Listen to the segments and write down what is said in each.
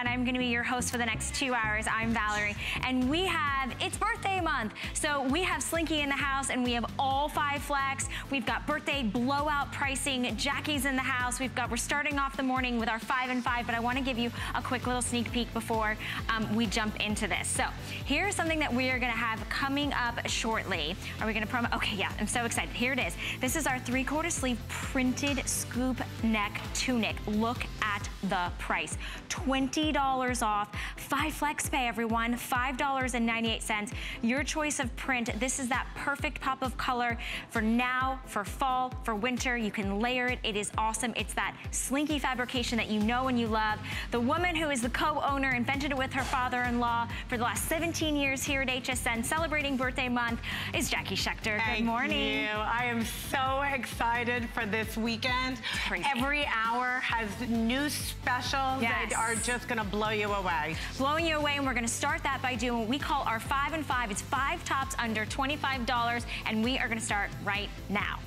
And I'm gonna be your host for the next two hours. I'm Valerie. And we have, it's birthday month. So we have Slinky in the house and we have all five flex. We've got birthday blowout pricing. Jackie's in the house. We've got, we're starting off the morning with our five and five, but I wanna give you a quick little sneak peek before um, we jump into this. So here's something that we are gonna have coming up shortly. Are we gonna promo? Okay, yeah, I'm so excited. Here it is. This is our three quarter sleeve printed scoop neck tunic. Look at the price. 20 $50 off. Five flex pay, everyone. $5.98. Your choice of print. This is that perfect pop of color for now, for fall, for winter. You can layer it. It is awesome. It's that slinky fabrication that you know and you love. The woman who is the co-owner invented it with her father-in-law for the last 17 years here at HSN, celebrating birthday month, is Jackie Schechter. Thank Good morning. You. I am so excited for this weekend. Every hour has new specials yes. that are just gonna blow you away. Blowing you away, and we're gonna start that by doing what we call our five and five. It's five tops under $25, and we are gonna start right now.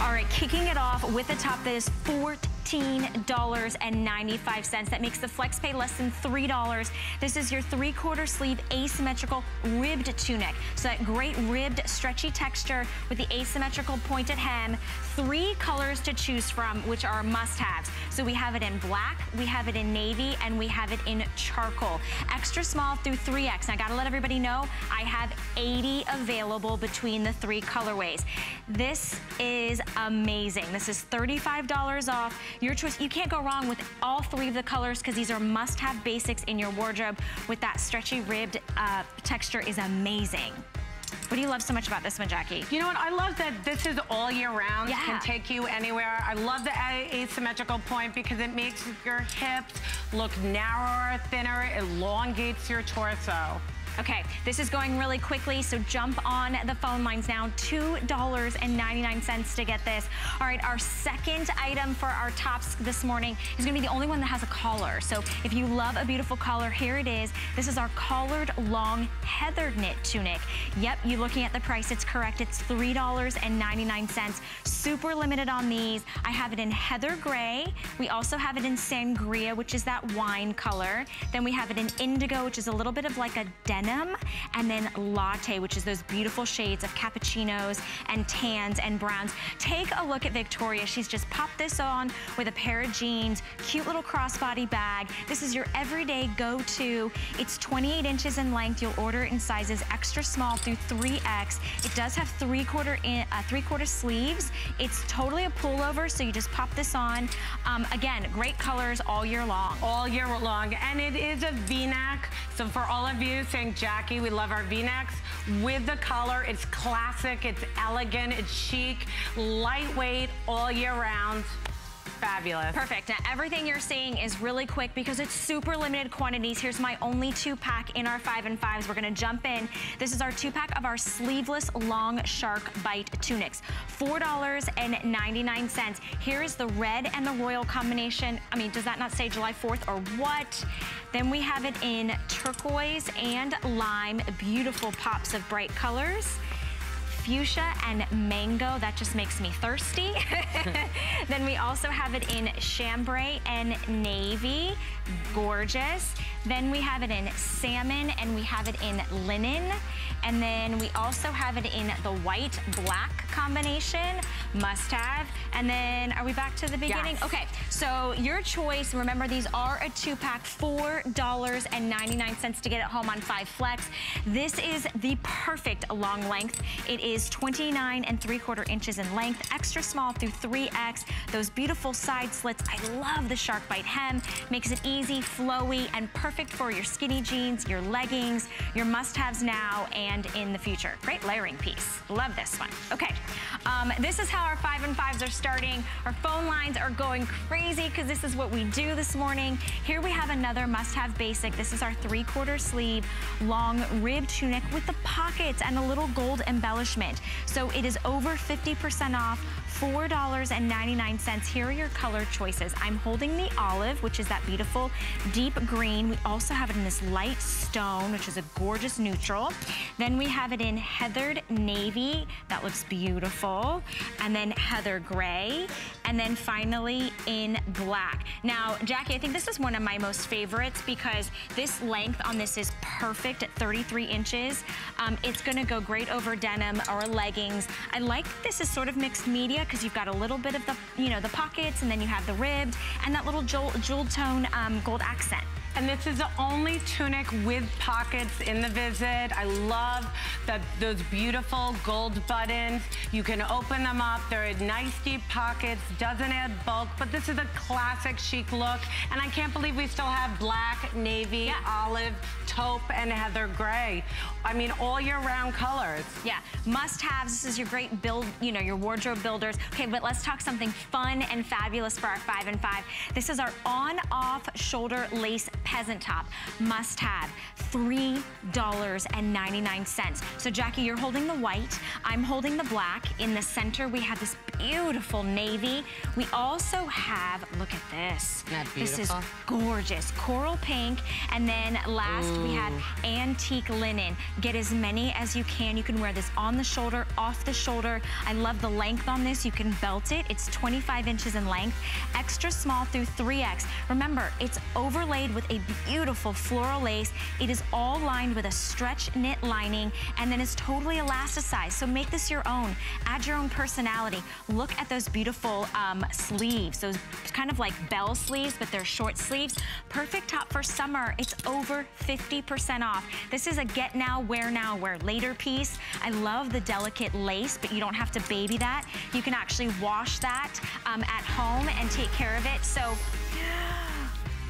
All right, kicking it off with a top that is 14 $15.95. That makes the flex pay less than $3. This is your three quarter sleeve asymmetrical ribbed tunic. So that great ribbed stretchy texture with the asymmetrical pointed hem. Three colors to choose from, which are must-haves. So we have it in black, we have it in navy, and we have it in charcoal. Extra small through 3X. Now I gotta let everybody know, I have 80 available between the three colorways. This is amazing. This is $35 off. Your choice, you can't go wrong with all three of the colors because these are must-have basics in your wardrobe with that stretchy ribbed uh, texture is amazing. What do you love so much about this one, Jackie? You know what? I love that this is all year round. Yeah. Can take you anywhere. I love the asymmetrical point because it makes your hips look narrower, thinner, elongates your torso. Okay, this is going really quickly, so jump on the phone lines now. $2.99 to get this. All right, our second item for our tops this morning is gonna be the only one that has a collar. So if you love a beautiful collar, here it is. This is our collared long heather knit tunic. Yep, you're looking at the price, it's correct. It's $3.99. Super limited on these. I have it in heather gray. We also have it in sangria, which is that wine color. Then we have it in indigo, which is a little bit of like a denim denim, and then latte, which is those beautiful shades of cappuccinos and tans and browns. Take a look at Victoria. She's just popped this on with a pair of jeans, cute little crossbody bag. This is your everyday go-to. It's 28 inches in length. You'll order it in sizes extra small through 3X. It does have three-quarter uh, three-quarter sleeves. It's totally a pullover, so you just pop this on. Um, again, great colors all year long. All year long. And it is a V-neck. So for all of you saying, Jackie. We love our V-necks with the color. It's classic, it's elegant, it's chic, lightweight all year round. Fabulous. Perfect. Now, everything you're seeing is really quick because it's super limited quantities. Here's my only two pack in our five and fives. We're going to jump in. This is our two pack of our sleeveless long shark bite tunics. $4.99. Here is the red and the royal combination. I mean, does that not say July 4th or what? Then we have it in turquoise and lime. Beautiful pops of bright colors fuchsia and mango. That just makes me thirsty. then we also have it in chambray and navy. Gorgeous. Then we have it in salmon and we have it in linen. And then we also have it in the white black combination, must have. And then are we back to the beginning? Yes. Okay, so your choice, remember these are a two pack, $4.99 to get it home on five flex. This is the perfect long length. It is 29 and three quarter inches in length, extra small through 3X. Those beautiful side slits. I love the shark bite hem. Makes it easy, flowy, and perfect for your skinny jeans, your leggings, your must-haves now and in the future. Great layering piece. Love this one. Okay, um, this is how our five and fives are starting. Our phone lines are going crazy because this is what we do this morning. Here we have another must-have basic. This is our three-quarter sleeve, long rib tunic with the pockets and a little gold embellishment. So it is over 50% off $4.99. Here are your color choices. I'm holding the olive, which is that beautiful deep green. We also have it in this light stone, which is a gorgeous neutral. Then we have it in heathered navy. That looks beautiful. And then heather gray. And then finally in black. Now, Jackie, I think this is one of my most favorites because this length on this is perfect at 33 inches. Um, it's gonna go great over denim or leggings. I like this is sort of mixed media because you've got a little bit of the, you know, the pockets and then you have the ribbed and that little jewel, jeweled tone um, gold accent. And this is the only tunic with pockets in the visit. I love the, those beautiful gold buttons. You can open them up. They're nice deep pockets, doesn't add bulk, but this is a classic chic look. And I can't believe we still have black, navy, yeah. olive, taupe, and heather gray. I mean, all year round colors. Yeah, must haves. This is your great build, you know, your wardrobe builders. Okay, but let's talk something fun and fabulous for our five and five. This is our on-off shoulder lace peasant top. Must have $3.99. So Jackie, you're holding the white. I'm holding the black. In the center, we have this beautiful navy. We also have, look at this. This is gorgeous. Coral pink. And then last Ooh. we have antique linen. Get as many as you can. You can wear this on the shoulder, off the shoulder. I love the length on this. You can belt it. It's 25 inches in length. Extra small through 3X. Remember, it's overlaid with a beautiful floral lace. It is all lined with a stretch knit lining and then it's totally elasticized. So make this your own. Add your own personality. Look at those beautiful um, sleeves. Those kind of like bell sleeves, but they're short sleeves. Perfect top for summer. It's over 50% off. This is a get now, wear now, wear later piece. I love the delicate lace, but you don't have to baby that. You can actually wash that um, at home and take care of it. So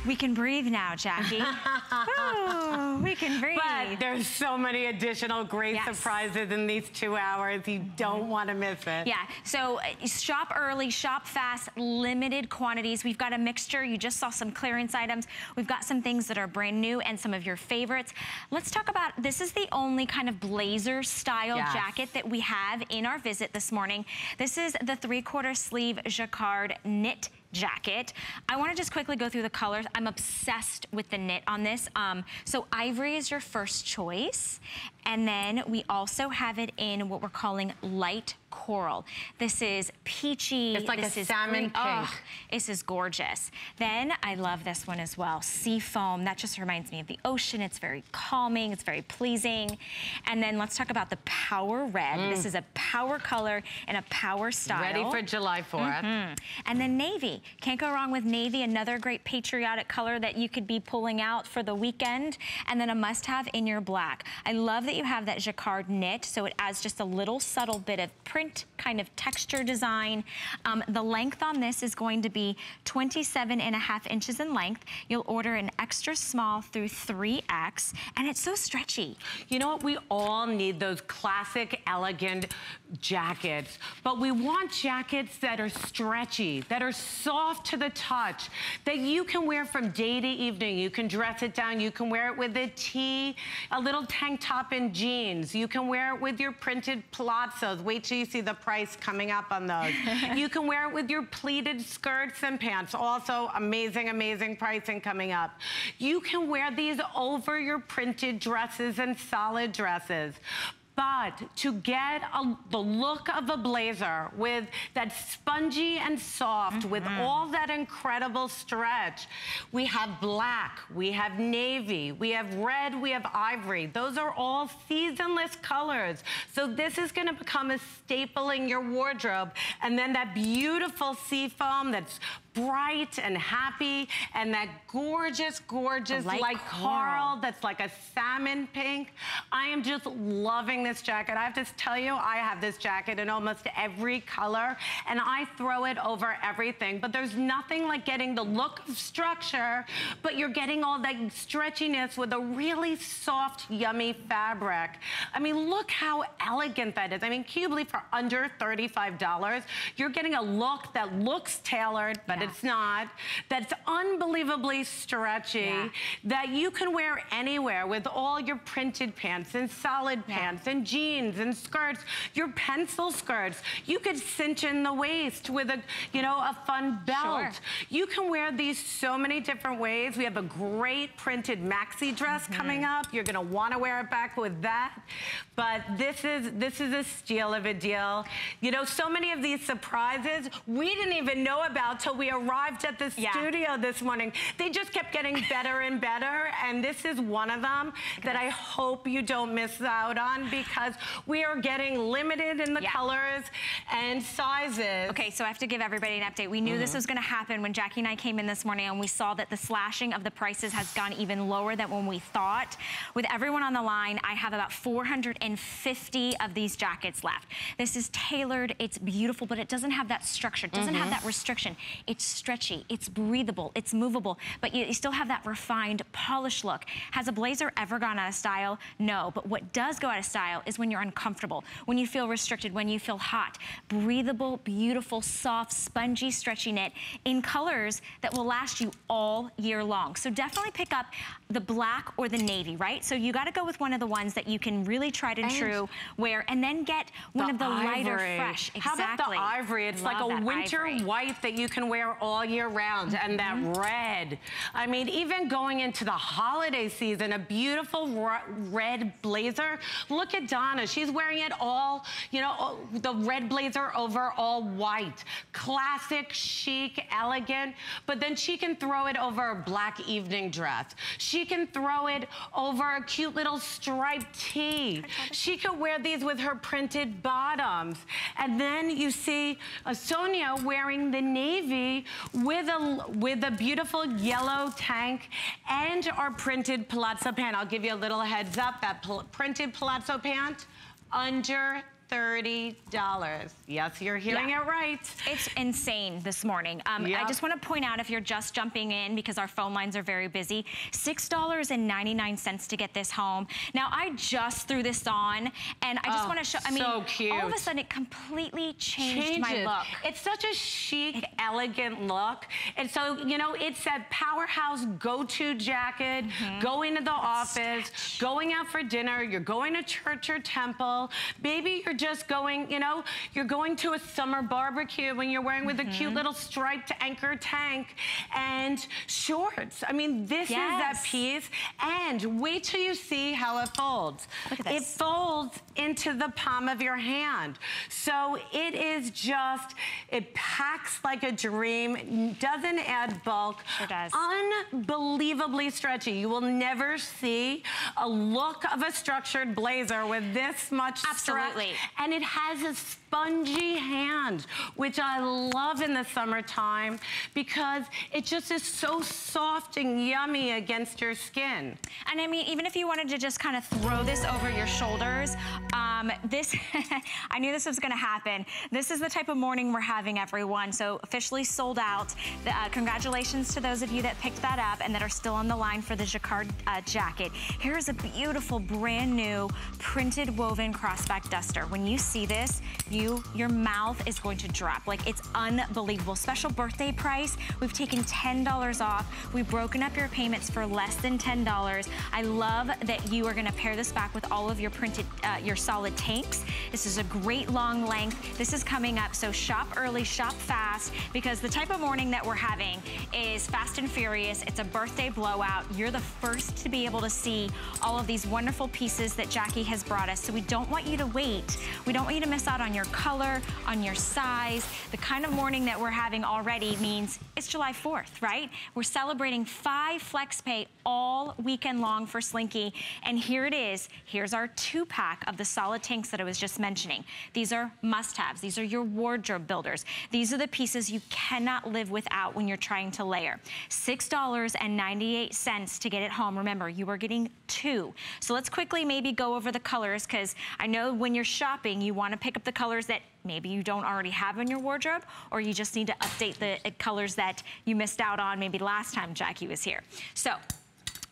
we can breathe now, Jackie. Ooh, we can breathe. But there's so many additional great yes. surprises in these two hours. You don't want to miss it. Yeah, so uh, shop early, shop fast, limited quantities. We've got a mixture. You just saw some clearance items. We've got some things that are brand new and some of your favorites. Let's talk about, this is the only kind of blazer style yes. jacket that we have in our visit this morning. This is the three quarter sleeve jacquard knit jacket. I wanna just quickly go through the colors. I'm obsessed with the knit on this. Um, so ivory is your first choice. And then we also have it in what we're calling light coral. This is peachy. It's like this a salmon pink. Oh, this is gorgeous. Then I love this one as well, sea foam. That just reminds me of the ocean. It's very calming. It's very pleasing. And then let's talk about the power red. Mm. This is a power color and a power style. Ready for July 4th. Mm -hmm. And then navy. Can't go wrong with navy. Another great patriotic color that you could be pulling out for the weekend. And then a must have in your black. I love that you have that jacquard knit, so it adds just a little subtle bit of print kind of texture design. Um, the length on this is going to be 27 and a half inches in length. You'll order an extra small through 3X, and it's so stretchy. You know what? We all need those classic, elegant jackets, but we want jackets that are stretchy, that are soft to the touch, that you can wear from day to evening. You can dress it down. You can wear it with a tee, a little tank top and jeans. You can wear it with your printed palazzos. Wait till you see the price coming up on those. you can wear it with your pleated skirts and pants. Also amazing, amazing pricing coming up. You can wear these over your printed dresses and solid dresses. But to get a, the look of a blazer with that spongy and soft, mm -hmm. with all that incredible stretch, we have black, we have navy, we have red, we have ivory. Those are all seasonless colors. So this is gonna become a staple in your wardrobe. And then that beautiful sea foam that's bright and happy and that gorgeous, gorgeous light, light coral that's like a salmon pink. I am just loving this jacket. I have to tell you, I have this jacket in almost every color and I throw it over everything. But there's nothing like getting the look of structure, but you're getting all that stretchiness with a really soft, yummy fabric. I mean, look how elegant that is. I mean, believe for under $35, you're getting a look that looks tailored, but that it's not, that's unbelievably stretchy, yeah. that you can wear anywhere with all your printed pants and solid yeah. pants and jeans and skirts, your pencil skirts. You could cinch in the waist with a, you know, a fun belt. Sure. You can wear these so many different ways. We have a great printed maxi dress mm -hmm. coming up. You're gonna wanna wear it back with that. But this is, this is a steal of a deal. You know, so many of these surprises we didn't even know about till we arrived at the yeah. studio this morning. They just kept getting better and better. And this is one of them that I hope you don't miss out on because we are getting limited in the yeah. colors and sizes. Okay, so I have to give everybody an update. We knew mm -hmm. this was gonna happen when Jackie and I came in this morning and we saw that the slashing of the prices has gone even lower than when we thought. With everyone on the line, I have about 450 of these jackets left. This is tailored, it's beautiful, but it doesn't have that structure. It doesn't mm -hmm. have mm-hmm. that restriction. It's stretchy, it's breathable, it's movable, but you, you still have that refined, polished look. Has a blazer ever gone out of style? No, but what does go out of style is when you're uncomfortable, when you feel restricted, when you feel hot. Breathable, beautiful, soft, spongy, stretchy knit in colors that will last you all year long. So definitely pick up the black or the navy, right? So you gotta go with one of the ones that you can really tried and, and true wear and then get one the of the ivory. lighter fresh. Exactly. How about the ivory? It's Love like a winter ivory. white that you can wear all year round. Mm -hmm. And that mm-hmm. red. I mean, even going into the holiday season, a beautiful red blazer. Look at Donna. She's wearing it all, you know, the red blazer over all white. Classic, chic, elegant. But then she can throw it over a black evening dress. She can throw it over a cute little striped tee. She could wear these with her printed bottoms. And then you see uh, Sonia wearing the navy with a, with a beautiful yellow tank and our printed palazzo pant. I'll give you a little heads up, that printed palazzo pant under $30. Yes, you're hearing yeah. it right. It's insane this morning. Um, yep. I just want to point out if you're just jumping in because our phone lines are very busy, $6.99 to get this home. Now, I just threw this on and I just oh, want to show, I mean, so cute. all of a sudden it completely changed Changes. my look. It's such a chic, it, elegant look. And so, you know, it's that powerhouse go-to jacket, mm -hmm. going to the office, Stretch. going out for dinner, you're going to church or temple. Maybe you're just going, you know, you're going to a summer barbecue when you're wearing with mm -hmm. a cute mm-hmm. little striped anchor tank and shorts. I mean, this yes. is that piece. And wait till you see how it folds. Look at this. It folds into the palm of your hand. So it is just, it packs like a dream, doesn't add bulk. Sure does. Unbelievably stretchy. You will never see a look of a structured blazer with this much stretch. Absolutely. And it has a spongy hand, which I love in the summertime because it just is so soft and yummy against your skin. And I mean, even if you wanted to just kind of throw this over your shoulders, um, this, I knew this was gonna happen. This is the type of morning we're having, everyone. So officially sold out. Uh, congratulations to those of you that picked that up and that are still on the line for the jacquard uh, jacket. Here's a beautiful brand new printed woven crossback duster. When you see this, you you, your mouth is going to drop. Like it's unbelievable. Special birthday price. We've taken $10 off. We've broken up your payments for less than $10. I love that you are gonna pair this back with all of your printed, uh, your solid tanks. This is a great long length. This is coming up, so shop early, shop fast, because the type of morning that we're having is fast and furious. It's a birthday blowout. You're the first to be able to see all of these wonderful pieces that Jackie has brought us. So we don't want you to wait. We don't want you to miss out on your color, on your size. The kind of morning that we're having already means it's July 4th, right? We're celebrating five flex pay all weekend long for Slinky. And here it is. Here's our two pack of the solid tanks that I was just mentioning. These are must-haves. These are your wardrobe builders. These are the pieces you cannot live without when you're trying to layer. $6.98 to get it home. Remember, you are getting two. So let's quickly maybe go over the colors because I know when you're shopping, you want to pick up the colors that maybe you don't already have in your wardrobe, or you just need to update the uh, colors that you missed out on maybe last time Jackie was here. So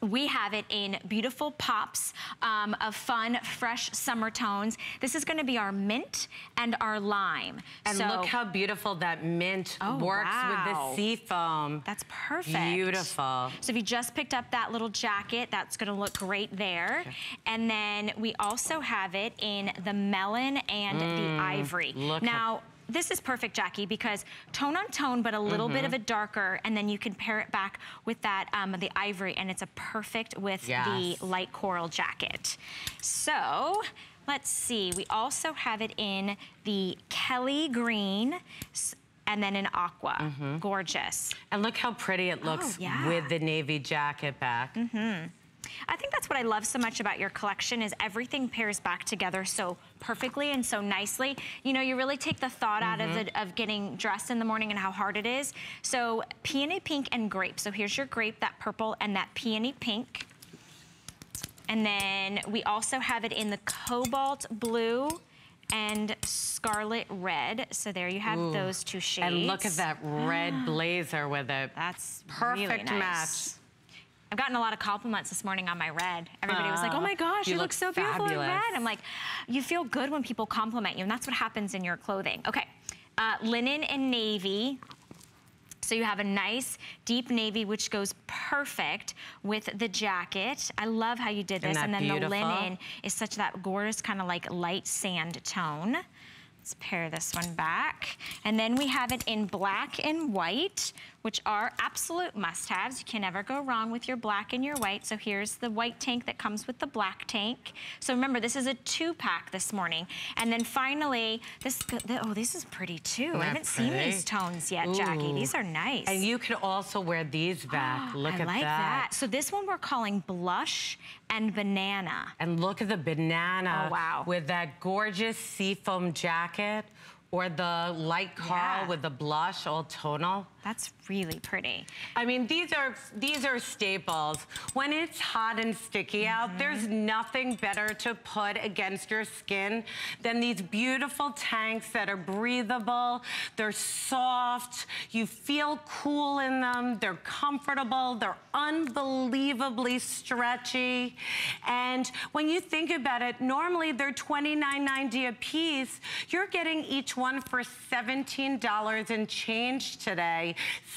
we have it in beautiful pops um, of fun, fresh summer tones. This is gonna be our mint and our lime. And so, look how beautiful that mint oh, works wow. with the sea foam. That's perfect. Beautiful. So if you just picked up that little jacket, that's gonna look great there. Okay. And then we also have it in the melon and mm, the ivory. Look now, this is perfect, Jackie, because tone on tone, but a little mm -hmm. bit of mm-hmm. a darker, and then you can pair it back with that, um, the ivory, and it's a perfect with yes. the light coral jacket. So, let's see, we also have it in the Kelly green, and then an aqua. Mm -hmm. Gorgeous. And look how pretty it looks oh, yeah. with the navy jacket back. Mm -hmm. I think that's what I love so much about your collection is everything pairs back together so perfectly and so nicely. You know, you really take the thought mm -hmm. out of, the, mm-hmm. of getting dressed in the morning and how hard it is. So peony pink and grape. So here's your grape, that purple and that peony pink. And then we also have it in the cobalt blue and scarlet red. So there you have Ooh. those two shades. And look at that red blazer with it. That's perfect really nice. match. I've gotten a lot of compliments this morning on my red. Everybody uh, was like, oh my gosh, you, you look, look, so fabulous. beautiful in red. I'm like, you feel good when people compliment you, and that's what happens in your clothing. Okay, uh, linen and navy. So you have a nice deep navy, which goes perfect with the jacket. I love how you did this. And then beautiful? the linen is such that gorgeous kind of like light sand tone. Let's pair this one back. And then we have it in black and white, which are absolute must-haves. You can never go wrong with your black and your white. So here's the white tank that comes with the black tank. So remember, this is a two-pack this morning. And then finally, this, oh, this is pretty too. I haven't pretty? seen these tones yet, Ooh. Jackie. These are nice. And you can also wear these back. Look I at like that. that. So this one we're calling blush and banana. And look at the banana. Oh, wow. With that gorgeous seafoam jacket or the light coral yeah. with the blush, all tonal. That's really pretty. I mean, these are these are staples. When it's hot and sticky mm -hmm. out, mm-hmm. there's nothing better to put against your skin than these beautiful tanks that are breathable, they're soft, you feel cool in them, they're comfortable, they're unbelievably stretchy. And when you think about it, normally they're $29.90 a piece. You're getting each one for $17 and change today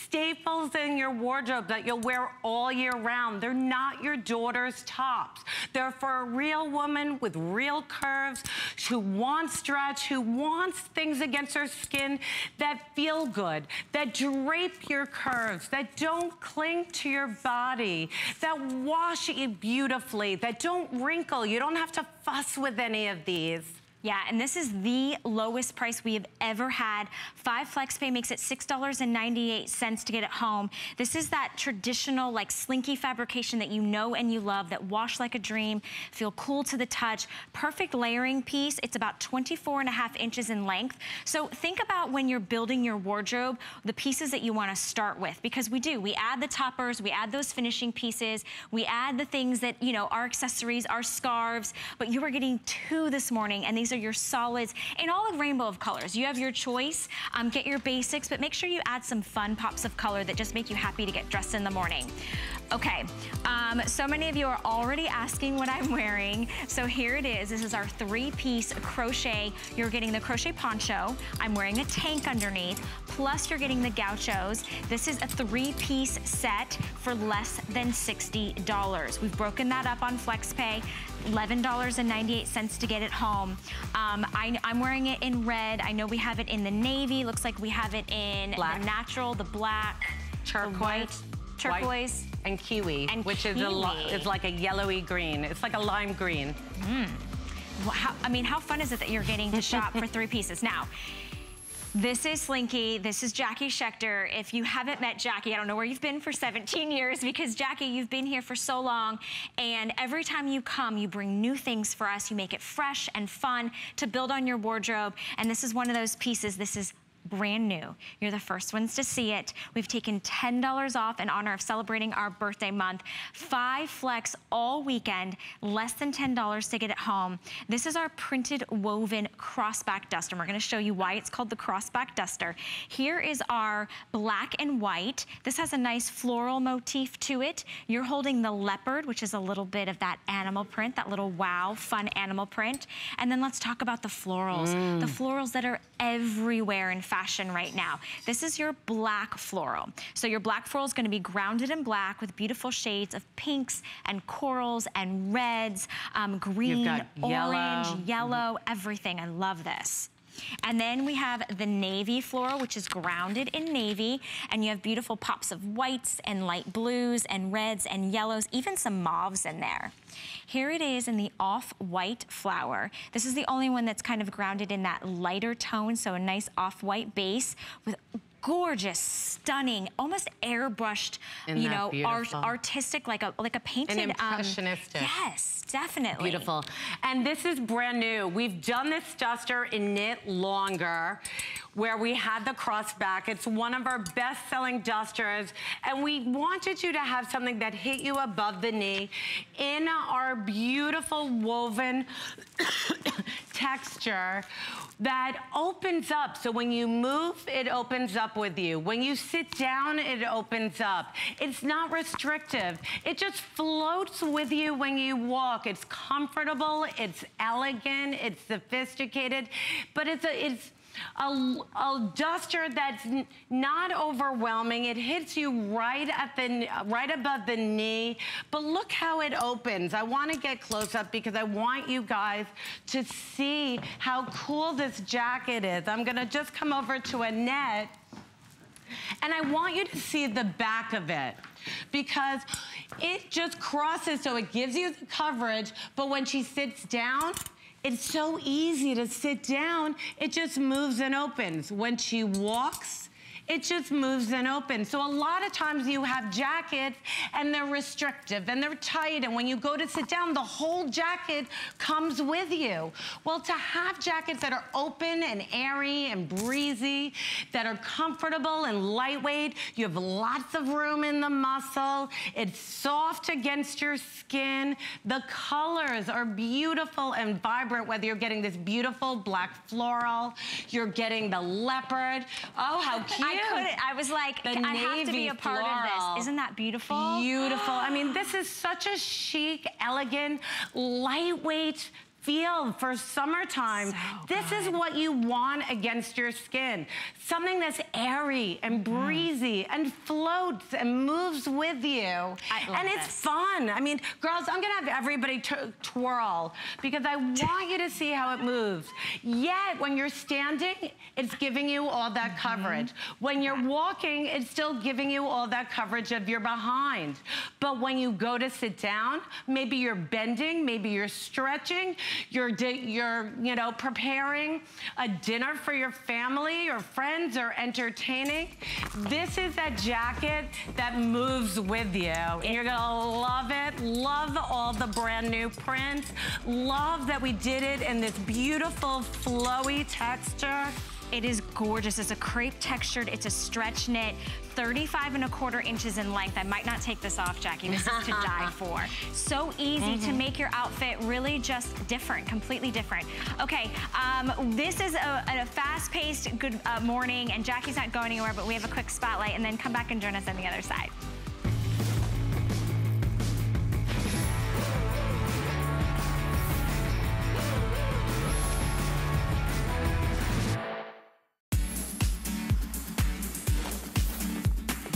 staples in your wardrobe that you'll wear all year round. They're not your daughter's tops. They're for a real woman with real curves who wants stretch, who wants things against her skin that feel good, that drape your curves, that don't cling to your body, that wash you beautifully, that don't wrinkle. You don't have to fuss with any of these. Yeah, and this is the lowest price we have ever had. Five FlexPay makes it $6.98 to get it home. This is that traditional like slinky fabrication that you know and you love that wash like a dream, feel cool to the touch. Perfect layering piece. It's about 24 and a half inches in length. So think about when you're building your wardrobe, the pieces that you want to start with because we do. We add the toppers, we add those finishing pieces, we add the things that, you know, our accessories, our scarves, but you are getting two this morning and these are your solids in all a rainbow of colors. You have your choice. Um, get your basics, but make sure you add some fun pops of color that just make you happy to get dressed in the morning. Okay, um, so many of you are already asking what I'm wearing. So here it is. This is our three-piece crochet. You're getting the crochet poncho. I'm wearing a tank underneath. Plus you're getting the gauchos. This is a three-piece set for less than $60. We've broken that up on FlexPay. $11.98 to get it home. Um, I, am wearing it in red. I know we have it in the navy. Looks like we have it in black. the natural, the black, turquoise, turquoise. White and kiwi, and which kiwi. is a, it's like a yellowy green. It's like a lime green. Mm. Well, how, I mean, how fun is it that you're getting to shop for three pieces? Now, this is Slinky. This is Jackie Schechter. If you haven't met Jackie, I don't know where you've been for 17 years because Jackie, you've been here for so long. And every time you come, you bring new things for us. You make it fresh and fun to build on your wardrobe. And this is one of those pieces. This is brand new. You're the first ones to see it. We've taken $10 off in honor of celebrating our birthday month. Five flex all weekend, less than $10 to get it home. This is our printed woven crossback duster. We're gonna show you why it's called the crossback duster. Here is our black and white. This has a nice floral motif to it. You're holding the leopard, which is a little bit of that animal print, that little wow, fun animal print. And then let's talk about the florals. Mm. The florals that are everywhere in fashion right now. This is your black floral. So your black floral is gonna be grounded in black with beautiful shades of pinks and corals and reds, um, green, orange, yellow, yellow mm -hmm. everything. I love this. And then we have the navy floral, which is grounded in navy. And you have beautiful pops of whites and light blues and reds and yellows, even some mauves in there. Here it is in the off-white flower. This is the only one that's kind of grounded in that lighter tone, so a nice off-white base with gorgeous, stunning, almost airbrushed, Isn't you know, art, artistic, like a like a painted. And um, impressionistic. Um, yes, definitely. Beautiful. And this is brand new. We've done this duster in knit longer where we had the crossback. It's one of our best-selling dusters, and we wanted you to have something that hit you above the knee in our beautiful woven texture that opens up. So when you move, it opens up with you. When you sit down, it opens up. It's not restrictive. It just floats with you when you walk. It's comfortable, it's elegant, it's sophisticated, but it's a, it's, a, a duster that's not overwhelming. It hits you right at the right above the knee. But look how it opens. I want to get close up because I want you guys to see how cool this jacket is. I'm going to just come over to Annette. And I want you to see the back of it because it just crosses so it gives you the coverage, but when she sits down, it's so easy to sit down. It just moves and opens. When she walks, it just moves and opens. So a lot of times you have jackets and they're restrictive and they're tight and when you go to sit down, the whole jacket comes with you. Well, to have jackets that are open and airy and breezy, that are comfortable and lightweight, you have lots of room in the muscle, it's soft against your skin, the colors are beautiful and vibrant, whether you're getting this beautiful black floral, you're getting the leopard. Oh, how cute. I couldn't. I was like, the I have to be a part floral. of this. Isn't that beautiful? Beautiful. I mean, this is such a chic, elegant, lightweight, feel for summertime. So this is what you want against your skin. Something that's airy and mm. breezy mm. and floats and moves with you. and it's this. fun. I mean, girls, I'm gonna have everybody twirl because I want you to see how it moves. Yet, when you're standing, it's giving you all that mm -hmm. coverage. When you're walking, it's still giving you all that coverage of your behind. But when you go to sit down, maybe you're bending, maybe you're stretching, you're, you're, you know, preparing a dinner for your family or friends or entertaining. This is that jacket that moves with you. And you're gonna love it. Love all the brand new prints. Love that we did it in this beautiful flowy texture. It is gorgeous. It's a crepe textured, it's a stretch knit, 35 and a quarter inches in length. I might not take this off, Jackie. This is to die for. So easy mm -hmm. to mm-hmm. make your outfit really just different, completely different. Okay, um, this is a, a fast-paced good uh, morning, and Jackie's not going anywhere, but we have a quick spotlight, and then come back and join us on the other side.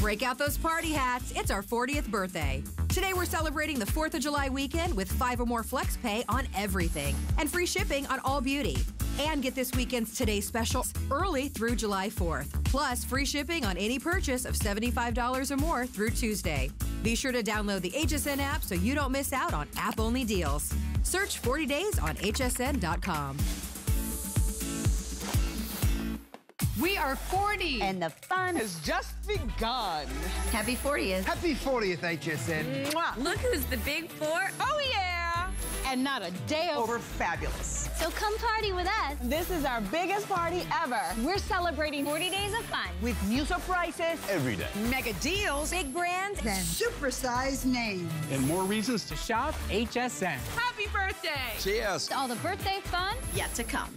Break out those party hats. It's our 40th birthday. Today we're celebrating the 4th of July weekend with 5 or more flex pay on everything and free shipping on all beauty. And get this weekend's Today special early through July 4th. Plus, free shipping on any purchase of $75 or more through Tuesday. Be sure to download the HSN app so you don't miss out on app only deals. Search 40 days on hsn.com. We are 40. And the fun has just begun. Happy 40th. Happy 40th, HSN. Mwah. Look who's the big four. Oh, yeah. And not a day over fabulous. So come party with us. This is our biggest party ever. We're celebrating 40 days of fun. With new surprises. Every day. Mega deals, big brands, and supersized names. And more reasons to shop HSN. Happy birthday. Cheers. All the birthday fun yet to come.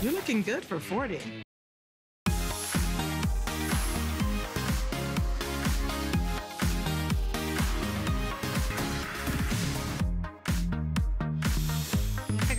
You're looking good for 40.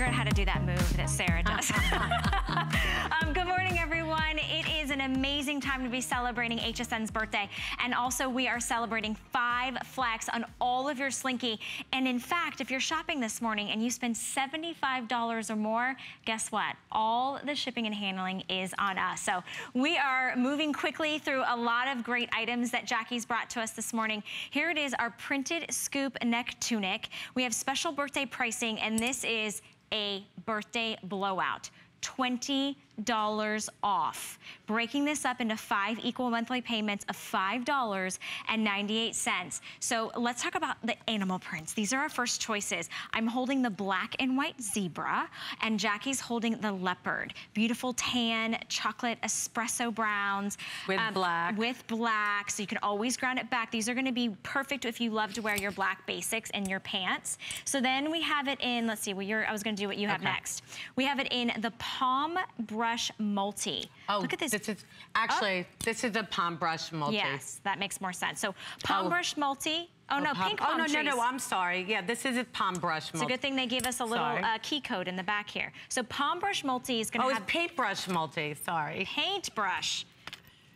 Figure out how to do that move that Sarah does. um, good morning, everyone. It is an amazing time to be celebrating HSN's birthday. And also, we are celebrating five flex on all of your Slinky. And in fact, if you're shopping this morning and you spend $75 or more, guess what? All the shipping and handling is on us. So we are moving quickly through a lot of great items that Jackie's brought to us this morning. Here it is, our printed scoop neck tunic. We have special birthday pricing, and this is a birthday blowout. $20 off. Breaking this up into five equal monthly payments of $5.98. So let's talk about the animal prints. These are our first choices. I'm holding the black and white zebra and Jackie's holding the leopard. Beautiful tan, chocolate espresso browns. With um, black. With black, so you can always ground it back. These are gonna be perfect if you love to wear your black basics and your pants. So then we have it in, let's see, well, you're, I was gonna do what you have Okay. next. We have it in the Palm Brush Multi. Oh, Look at this. This is, actually, this is a palm brush multi. Yes, that makes more sense. So Palm Oh. Brush Multi. Oh, no, palm- pink Oh, palm no, no, trees. no, I'm sorry. Yeah, this is a palm brush multi. It's a good thing they gave us a little uh, key code in the back here. So Palm Brush Multi is gonna have... Oh, it's paintbrush multi, sorry. paintbrush.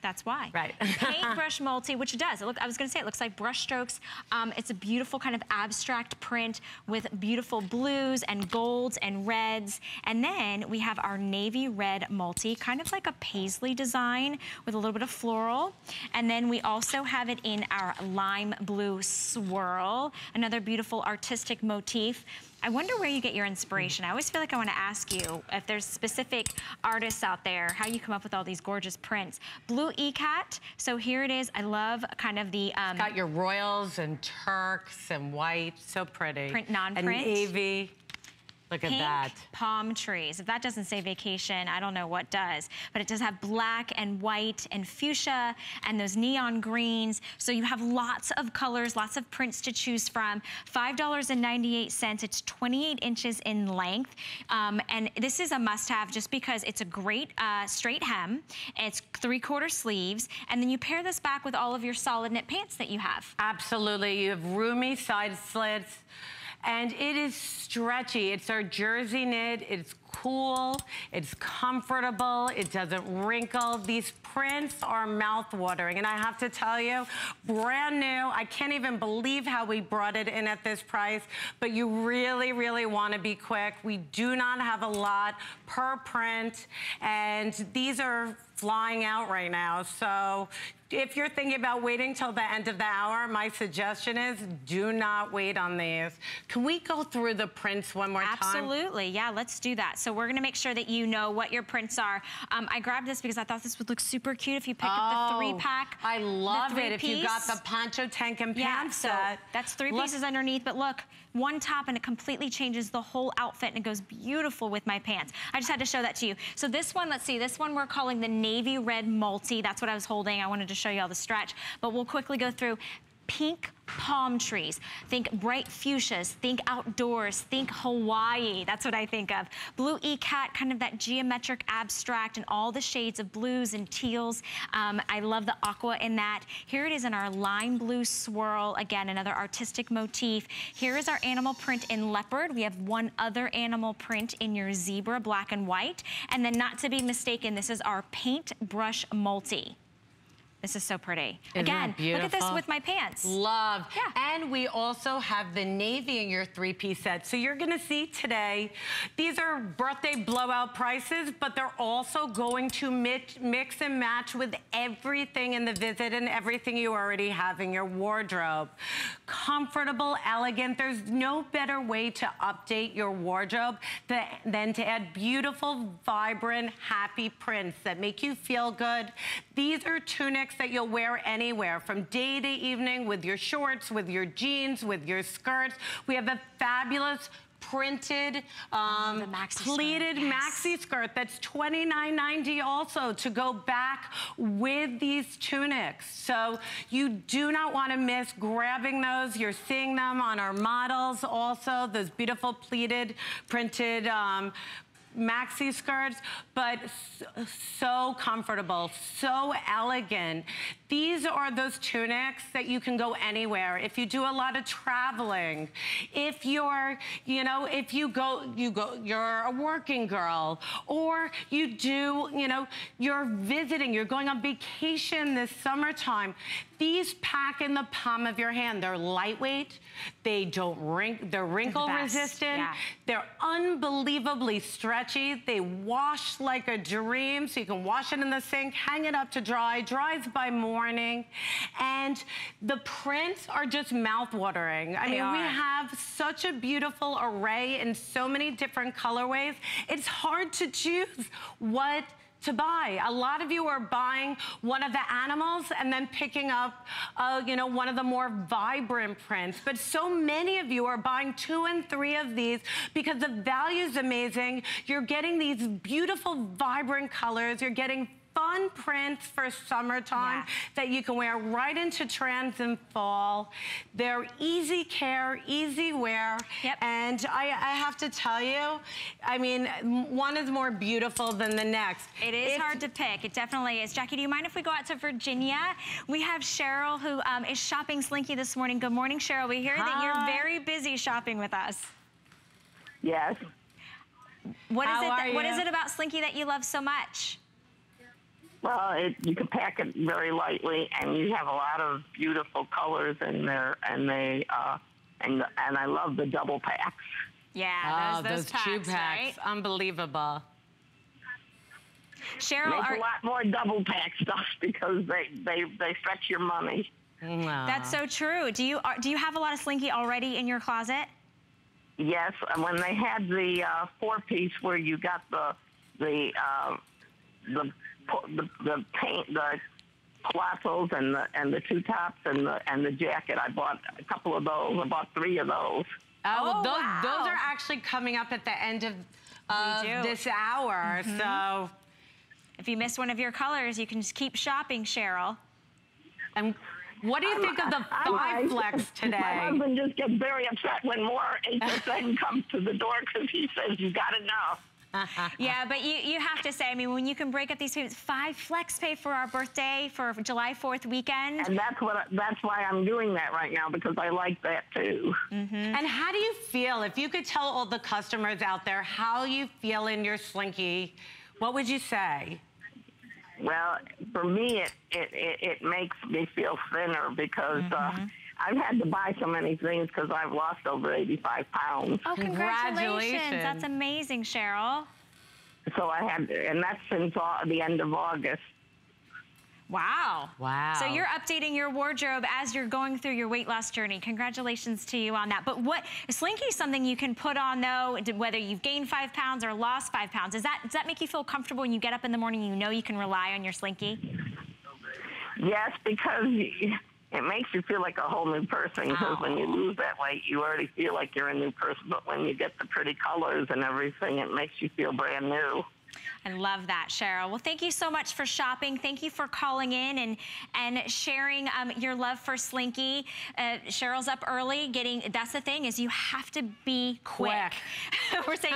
That's why. Right. Paintbrush multi, which it does. It look, I was gonna say, it looks like brush strokes. Um, it's a beautiful kind of abstract print with beautiful blues and golds and reds. And then we have our navy red multi, kind of like a paisley design with a little bit of floral. And then we also have it in our lime blue swirl, another beautiful artistic motif. I wonder where you get your inspiration. I always feel like I want to ask you if there's specific artists out there, how you come up with all these gorgeous prints. Blue Ikat, so here it is. I love kind of the... Um, Got your royals and Turks and white, so pretty. Print, non-print. And navy. Look at pink that. palm trees. If that doesn't say vacation, I don't know what does. But it does have black and white and fuchsia and those neon greens. So you have lots of colors, lots of prints to choose from. $5.98. It's 28 inches in length. Um, and this is a must-have just because it's a great uh, straight hem. It's three-quarter sleeves. And then you pair this back with all of your solid knit pants that you have. Absolutely. You have roomy side slits. And it is stretchy. It's our jersey knit. It's cool. It's comfortable. It doesn't wrinkle. These prints are mouth-watering. And I have to tell you, brand new. I can't even believe how we brought it in at this price. But you really, really want to be quick. We do not have a lot per print. And these are flying out right now. So if you're thinking about waiting till the end of the hour, my suggestion is do not wait on these. Can we go through the prints one more time? Absolutely, yeah, let's do that. So we're gonna make sure that you know what your prints are. Um, I grabbed this because I thought this would look super cute if you pick up the three pack. I love it if you got the poncho tank and pants Yeah, so set. that's three Look- pieces underneath, but look, one top and it completely changes the whole outfit and it goes beautiful with my pants. I just had to show that to you. So this one, let's see, this one we're calling the navy red multi. That's what I was holding. I wanted to show you all the stretch, but we'll quickly go through pink palm trees. Think bright fuchsias, think outdoors, think Hawaii. That's what I think of. Blue Ikat, kind of that geometric abstract and all the shades of blues and teals. Um, I love the aqua in that. Here it is in our lime blue swirl. Again, another artistic motif. Here is our animal print in leopard. We have one other animal print in your zebra, black and white. And then not to be mistaken, this is our paint brush multi. This is so pretty. Isn't Again, look at this with my pants. Love. Yeah. And we also have the navy in your three-piece set. So you're gonna see today, these are birthday blowout prices, but they're also going to mix, mix and match with everything in the visit and everything you already have in your wardrobe. Comfortable, elegant. There's no better way to update your wardrobe than to add beautiful, vibrant, happy prints that make you feel good. These are tunics that you'll wear anywhere, from day to evening with your shorts, with your jeans, with your skirts. We have a fabulous printed, um, maxi pleated skirt, yes. maxi skirt that's $29.90 also to go back with these tunics. So you do not want to miss grabbing those. You're seeing them on our models also, those beautiful pleated, printed um, maxi skirts, but so, so comfortable, so elegant. These are those tunics that you can go anywhere. If you do a lot of traveling, if you're, you know, if you go, you go, you're a working girl, or you do, you know, you're visiting, you're going on vacation this summertime. These pack in the palm of your hand. They're lightweight. They don't wrinkle. They're wrinkle best, resistant. yeah. They're unbelievably stretchy. They wash like a dream, so you can wash it in the sink, hang it up to dry, dries by morning. And the prints are just mouth-watering. I They mean, we have such a beautiful array in so many different colorways. It's hard to choose what to buy. A lot of you are buying one of the animals and then picking up, uh, you know, one of the more vibrant prints. But so many of you are buying two and three of these because the value is amazing. You're getting these beautiful, vibrant colors. You're getting fun prints for summertime Yeah. that you can wear right into trans and fall. They're easy care, easy wear. Yep. And I, I have to tell you, I mean, one is more beautiful than the next. It is If- hard to pick. It definitely is. Jackie, do you mind if we go out to Virginia? We have Cheryl who um, is shopping Slinky this morning. Good morning, Cheryl. We hear that you're very busy shopping with us. Yes. What is How it? are That, what you? is it about Slinky that you love so much? Well, it, you can pack it very lightly, and you have a lot of beautiful colors in there, and they uh, and and I love the double packs. Yeah, Oh, those, those, packs, two packs, right? unbelievable. Cheryl, Make are, a lot more double pack stuff because they they they stretch your money. that's so true. Do you are, do you have a lot of Slinky already in your closet? Yes, and when they had the uh, four piece where you got the the uh, the, po- the the paint the palazzos and the and the two tops and the and the jacket, I bought a couple of those. I bought three of those. Oh, well, Oh, those, wow. those are actually coming up at the end of of this hour. Mm-hmm. So, If you miss one of your colors, you can just keep shopping, Cheryl. and what do you think of the I'm- five flex My husband just gets very upset when more HSN comes to the door because he says you got enough. Yeah, but you, you have to say, I mean, when you can break up these payments, five flex pay for our birthday for July 4th weekend. And that's what that's why I'm doing that right now because I like that too. And how do you feel? If you could tell all the customers out there how you feel in your slinky, what would you say? Well, for me, it it, it, it makes me feel thinner because uh, I've had to buy so many things because I've lost over 85 pounds. Oh, congratulations. Congratulations. That's amazing, Cheryl. So I had, and that's since au- the end of August. Wow. Wow. So you're updating your wardrobe as you're going through your weight loss journey. Congratulations to you on that. But what Slinky is something you can put on though, whether you've gained five pounds or lost five pounds. Is that does that make you feel comfortable when you get up in the morning? You know you can rely on your Slinky. Yes, because y- it makes you feel like a whole new person. Because when you lose that weight, you already feel like you're a new person. But when you get the pretty colors and everything, it makes you feel brand new. I love that, Cheryl. Well, thank you so much for shopping. Thank you for calling in and and sharing um, your love for Slinky. Uh, Cheryl's up early. Getting that's the thing is you have to be quick. We're saying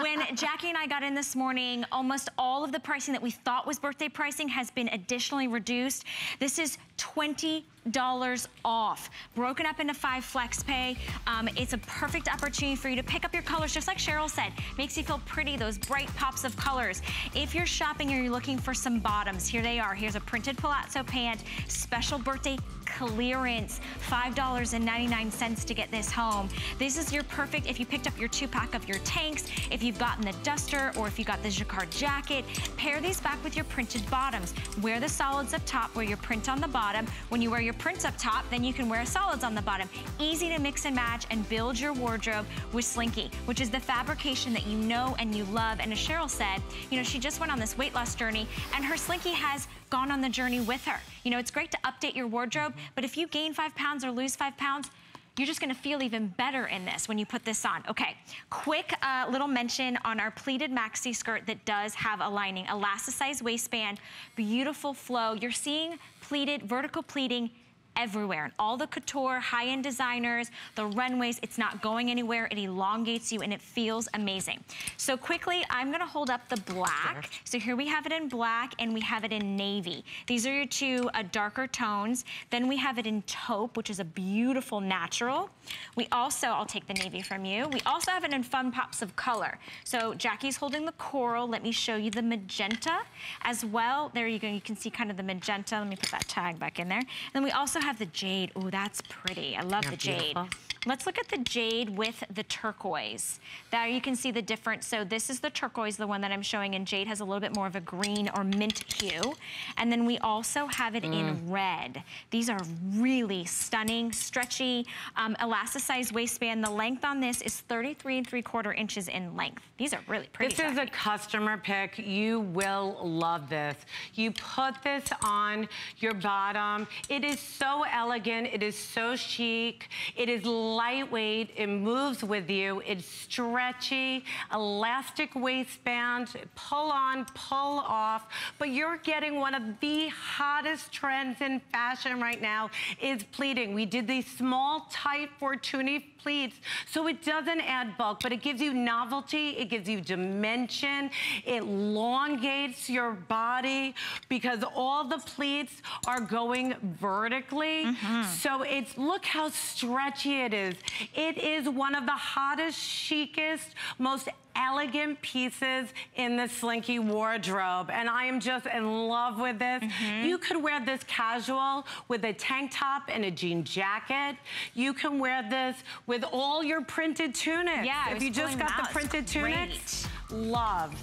when Jackie and I got in this morning, almost all of the pricing that we thought was birthday pricing has been additionally reduced. This is twenty dollars off, broken up into five flex pay. Um, it's a perfect opportunity for you to pick up your colors, just like Cheryl said. Makes you feel pretty, those bright pops of colors. If you're shopping or you're looking for some bottoms, here they are. Here's a printed palazzo pant, special birthday clearance, $5.99 to get this home. This is your perfect, if you picked up your two pack of your tanks, if you've gotten the duster, or if you got the jacquard jacket, pair these back with your printed bottoms. Wear the solids up top, wear your print on the bottom. When you wear your prints up top, then you can wear solids on the bottom. Easy to mix and match and build your wardrobe with Slinky, which is the fabrication that you know and you love. And as Cheryl said, you know, she just went on this weight loss journey and her Slinky has gone on the journey with her. You know, it's great to update your wardrobe, but if you gain five pounds or lose five pounds, you're just gonna feel even better in this when you put this on. Okay, quick uh, little mention on our pleated maxi skirt that does have a lining. Elasticized waistband, beautiful flow. You're seeing pleated, vertical pleating everywhere. And all the couture, high-end designers, the runways, it's not going anywhere. It elongates you and it feels amazing. So quickly, I'm gonna hold up the black. So here we have it in black and we have it in navy. These are your two uh, darker tones. Then we have it in taupe, which is a beautiful natural. We also, I'll take the navy from you. We also have it in fun pops of color. So Jackie's holding the coral. Let me show you the magenta as well. There you go. You can see kind of the magenta. Let me put that tag back in there. And then we also have the jade. Oh, that's pretty. I love Yeah, the jade. beautiful. Let's look at the jade with the turquoise. There you can see the difference. So this is the turquoise, the one that I'm showing, and jade has a little bit more of a green or mint hue. And then we also have it in red. These are really stunning, stretchy, um, elasticized waistband. The length on this is 33 and 3 quarter inches in length. These are really pretty. This is a customer pick. You will love this. You put this on your bottom. It is so elegant. It is so chic. It is lightweight. It moves with you. It's stretchy, elastic waistband. Pull on, pull off. But you're getting one of the hottest trends in fashion right now is pleating. We did these small, tight Fortuny pleats so it doesn't add bulk, but it gives you novelty. It gives you dimension. It elongates your body because all the pleats are going vertically. Mm-hmm. So it's, look how stretchy it is. It is one of the hottest, chicest, most elegant pieces in the Slinky wardrobe. And I am just in love with this. You could wear this casual with a tank top and a jean jacket. You can wear this with all your printed tunics. Yeah, If you just got the out. It's printed tunics, great. love.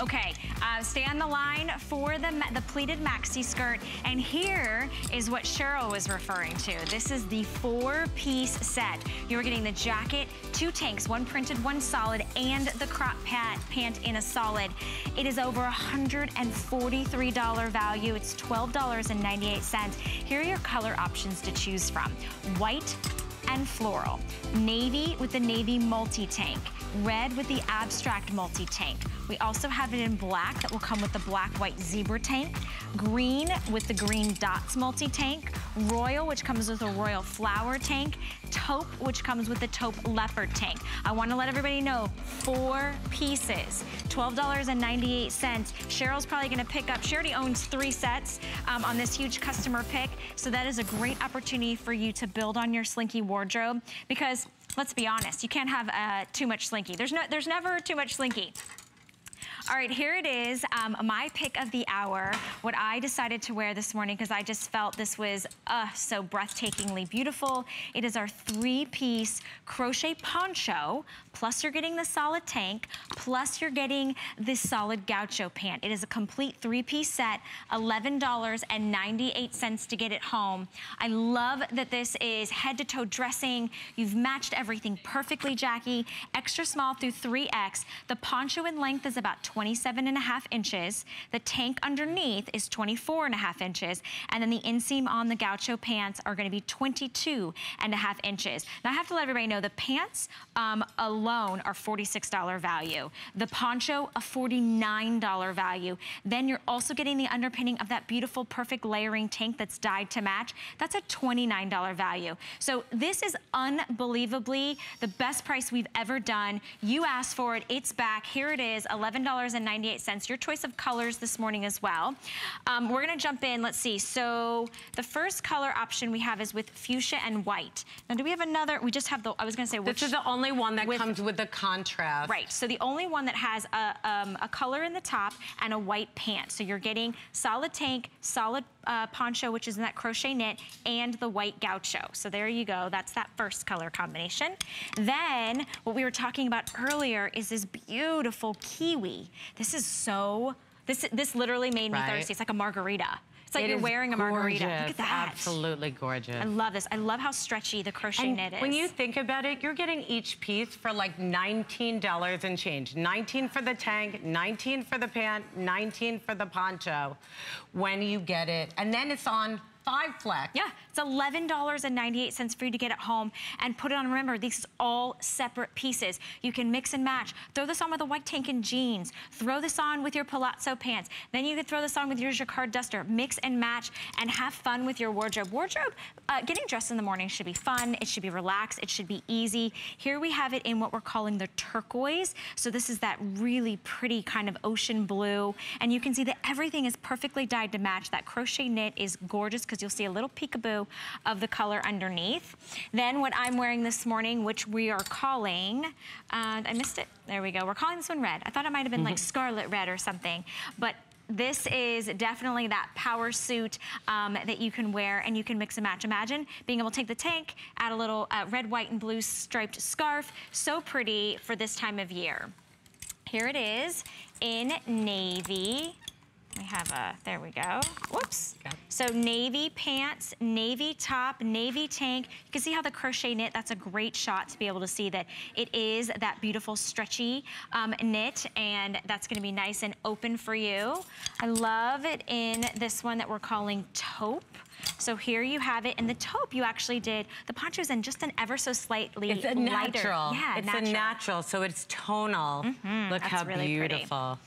Okay, uh, stay on the line for the, the pleated maxi skirt. And here is what Cheryl was referring to. This is the four-piece set. You're getting the jacket, two tanks, one printed, one solid, and the crop pant, pant in a solid. It is over $143 value. It's $12.98. Here are your color options to choose from. White, and floral. Navy with the navy multi-tank. Red with the abstract multi-tank. We also have it in black that will come with the black white zebra tank. Green with the green dots multi-tank. Royal, which comes with a royal flower tank. Taupe, which comes with the taupe leopard tank. I wanna let everybody know, four pieces, $12.98. Cheryl's probably gonna pick up, she already owns three sets um, on this huge customer pick. So that is a great opportunity for you to build on your Slinky wardrobe because let's be honest, you can't have uh, too much Slinky. There's, no, there's never too much Slinky. All right, here it is, um, my pick of the hour. What I decided to wear this morning because I just felt this was uh, so breathtakingly beautiful. It is our three-piece crochet poncho, plus you're getting the solid tank, plus you're getting this solid gaucho pant. It is a complete three-piece set, $11.98 to get it home. I love that this is head-to-toe dressing. You've matched everything perfectly, Jackie. Extra small through 3X. The poncho in length is about 27 and a half inches. The tank underneath is 24 and a half inches. And then the inseam on the gaucho pants are gonna be 22 and a half inches. Now I have to let everybody know the pants um, alone are $46 value. The poncho, a $49 value. Then you're also getting the underpinning of that beautiful, perfect layering tank that's dyed to match. That's a $29 value. So this is unbelievably the best price we've ever done. You asked for it, it's back. Here it is, $11.98. Your choice of colors this morning as well. Um, we're gonna jump in, let's see. So the first color option we have is with fuchsia and white. Now do we have another, we just have the, I was gonna say which. This is the only one that with- comes with the contrast. Right, so the only one that has a, um, a color in the top and a white pant. So you're getting solid tank, solid uh, poncho, which is in that crochet knit, and the white gaucho. So there you go, that's that first color combination. Then, what we were talking about earlier is this beautiful kiwi. This is so, this, this literally made me Right. thirsty. It's like a margarita. It's like It you're wearing a margarita. Look at that. Absolutely gorgeous. I love this. I love how stretchy the crochet And knit is. when you think about it, you're getting each piece for like $19 and change. 19 for the tank, 19 for the pant, 19 for the poncho when you get it. And then it's on five flex. Yeah, it's $11.98 for you to get it home and put it on. Remember, these is all separate pieces. You can mix and match. Throw this on with a white tank and jeans. Throw this on with your palazzo pants. Then you could throw this on with your jacquard duster. Mix and match and have fun with your wardrobe. Wardrobe, uh, getting dressed in the morning should be fun. It should be relaxed. It should be easy. Here we have it in what we're calling the turquoise. So this is that really pretty kind of ocean blue. And you can see that everything is perfectly dyed to match. That crochet knit is gorgeous because you'll see a little peekaboo of the color underneath. Then what I'm wearing this morning, which we are calling, uh, I missed it. There we go. We're calling this one red. I thought it might have been like scarlet red or something, but this is definitely that power suit um, that you can wear and you can mix and match. Imagine being able to take the tank, add a little uh, red, white, and blue striped scarf. So pretty for this time of year. Here it is in navy. We have a, there we go. Whoops. So navy pants, navy top, navy tank. You can see how the crochet knit, that's a great shot to be able to see that it is that beautiful stretchy um, knit and that's gonna be nice and open for you. I love it in this one that we're calling taupe. So here you have it. In the taupe, you actually did the poncho's in just an ever so slightly It's a lighter. natural. Yeah, it's natural. a natural, so it's tonal. Mm-hmm. Look that's how really pretty. beautiful.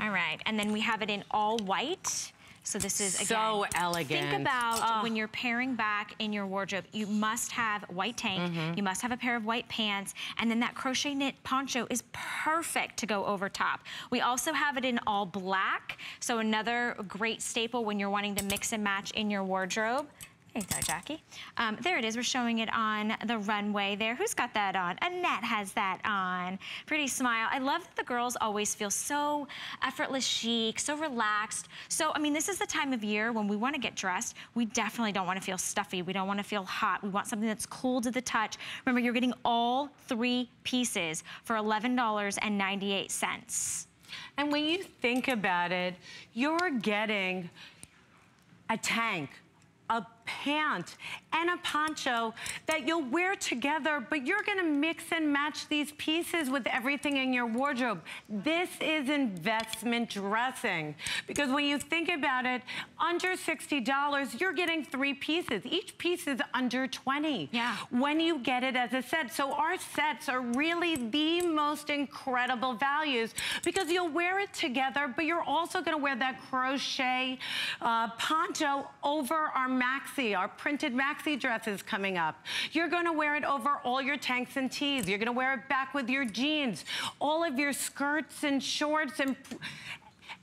All right, and then we have it in all white. So this is, again, So elegant. Think about Oh. when you're pairing back in your wardrobe, you must have white tank, Mm-hmm. you must have a pair of white pants, and then that crochet knit poncho is perfect to go over top. We also have it in all black, so another great staple when you're wanting to mix and match in your wardrobe. Hey there, Jackie. Um, there it is. We're showing it on the runway there. Who's got that on? Annette has that on. Pretty smile. I love that the girls always feel so effortless chic, so relaxed. So, I mean, this is the time of year when we want to get dressed. We definitely don't want to feel stuffy. We don't want to feel hot. We want something that's cool to the touch. Remember, you're getting all three pieces for $11.98. And when you think about it, you're getting a tank, pant, and a poncho that you'll wear together, but you're gonna mix and match these pieces with everything in your wardrobe. This is investment dressing. Because when you think about it, under $60, you're getting three pieces. Each piece is under 20. Yeah. When you get it as a set. So our sets are really the most incredible values because you'll wear it together, but you're also gonna wear that crochet uh, poncho over our maxi, our printed maxi dresses coming up. You're gonna wear it over all your tanks and tees. You're gonna wear it back with your jeans, all of your skirts and shorts and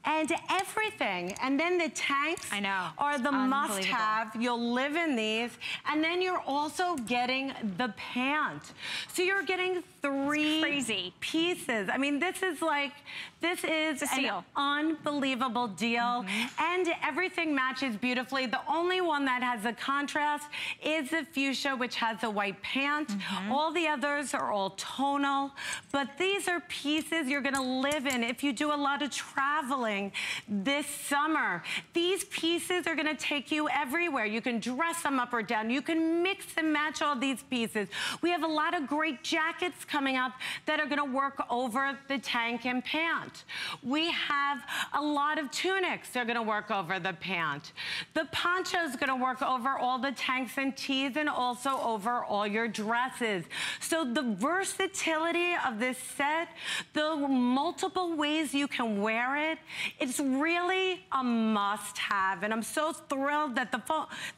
and everything. And then the tanks I know. are the must-have. You'll live in these. And then you're also getting the pant. So you're getting three crazy. pieces. I mean, this is like, this is a an steal. unbelievable deal. Mm-hmm. And everything matches beautifully. The only one that has a contrast is the fuchsia, which has a white pant. Mm-hmm. All the others are all tonal. But these are pieces you're gonna live in if you do a lot of traveling this summer. These pieces are gonna take you everywhere. You can dress them up or down. You can mix and match all these pieces. We have a lot of great jackets coming up that are gonna work over the tank and pant. We have a lot of tunics that are gonna work over the pant. The poncho is gonna work over all the tanks and tees and also over all your dresses. So the versatility of this set, the multiple ways you can wear it, it's really a must-have. And I'm so thrilled that the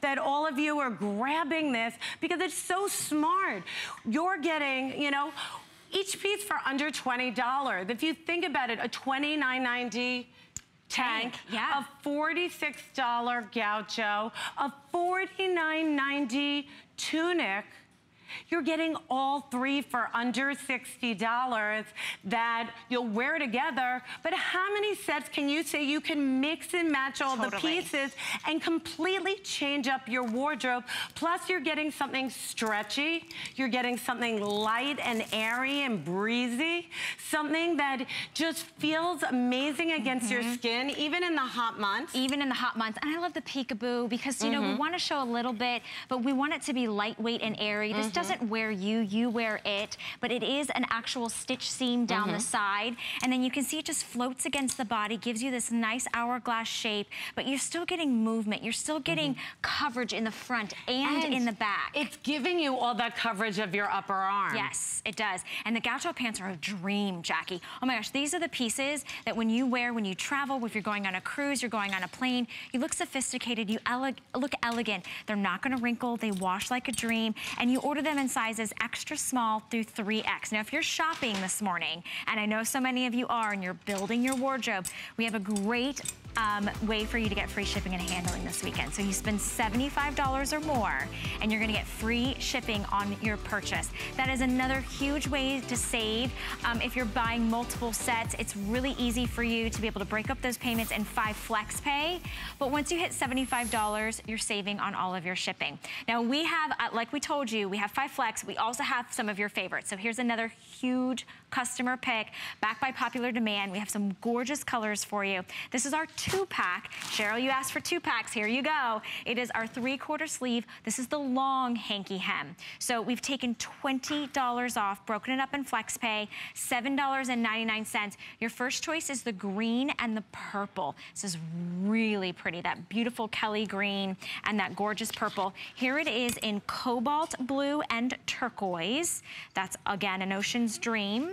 that all of you are grabbing this because it's so smart. You're getting, you know, each piece for under $20. If you think about it, a $29.90 tank, yeah. a $46 gaucho, a $49.90 tunic, you're getting all three for under $60 that you'll wear together. But how many sets can you say you can mix and match all totally. the pieces and completely change up your wardrobe? Plus, you're getting something stretchy. You're getting something light and airy and breezy. Something that just feels amazing against mm -hmm. your mm-hmm. skin, even in the hot months. Even in the hot months. And I love the peekaboo because, you mm -hmm. know, we mm-hmm. want to show a little bit, but we want it to be lightweight and airy. This mm -hmm. Doesn't wear you, you wear it. But it is an actual stitch seam down the mm-hmm. side. And then you can see it just floats against the body, gives you this nice hourglass shape, but you're still getting movement. You're still getting coverage in the front and, and in the back. It's giving you all that coverage of your upper arm. Yes, it does. And the gaucho pants are a dream, Jackie. Oh my gosh, these are the pieces that when you wear, when you travel, if you're going on a cruise, you're going on a plane, you look sophisticated, you ele look elegant. They're not gonna wrinkle, they wash like a dream, and you order them in sizes extra small through 3X. Now, if you're shopping this morning, and I know so many of you are, and you're building your wardrobe, we have a great um, way for you to get free shipping and handling this weekend. So you spend $75 or more and you're gonna get free shipping on your purchase. That is another huge way to save. Um, if you're buying multiple sets, it's really easy for you to be able to break up those payments in five flex pay. But once you hit $75, you're saving on all of your shipping. Now we have, uh, like we told you, we have five flex. We also have some of your favorites. So here's another huge customer pick, backed by popular demand. We have some gorgeous colors for you. This is our two pack. Cheryl, you asked for two packs. Here you go. It is our three quarter sleeve. This is the long hanky hem. So we've taken $20 off, broken it up in flex pay, $7.99. Your first choice is the green and the purple. This is really pretty, that beautiful Kelly green and that gorgeous purple. Here it is in cobalt blue and turquoise. That's, again, an ocean's dream.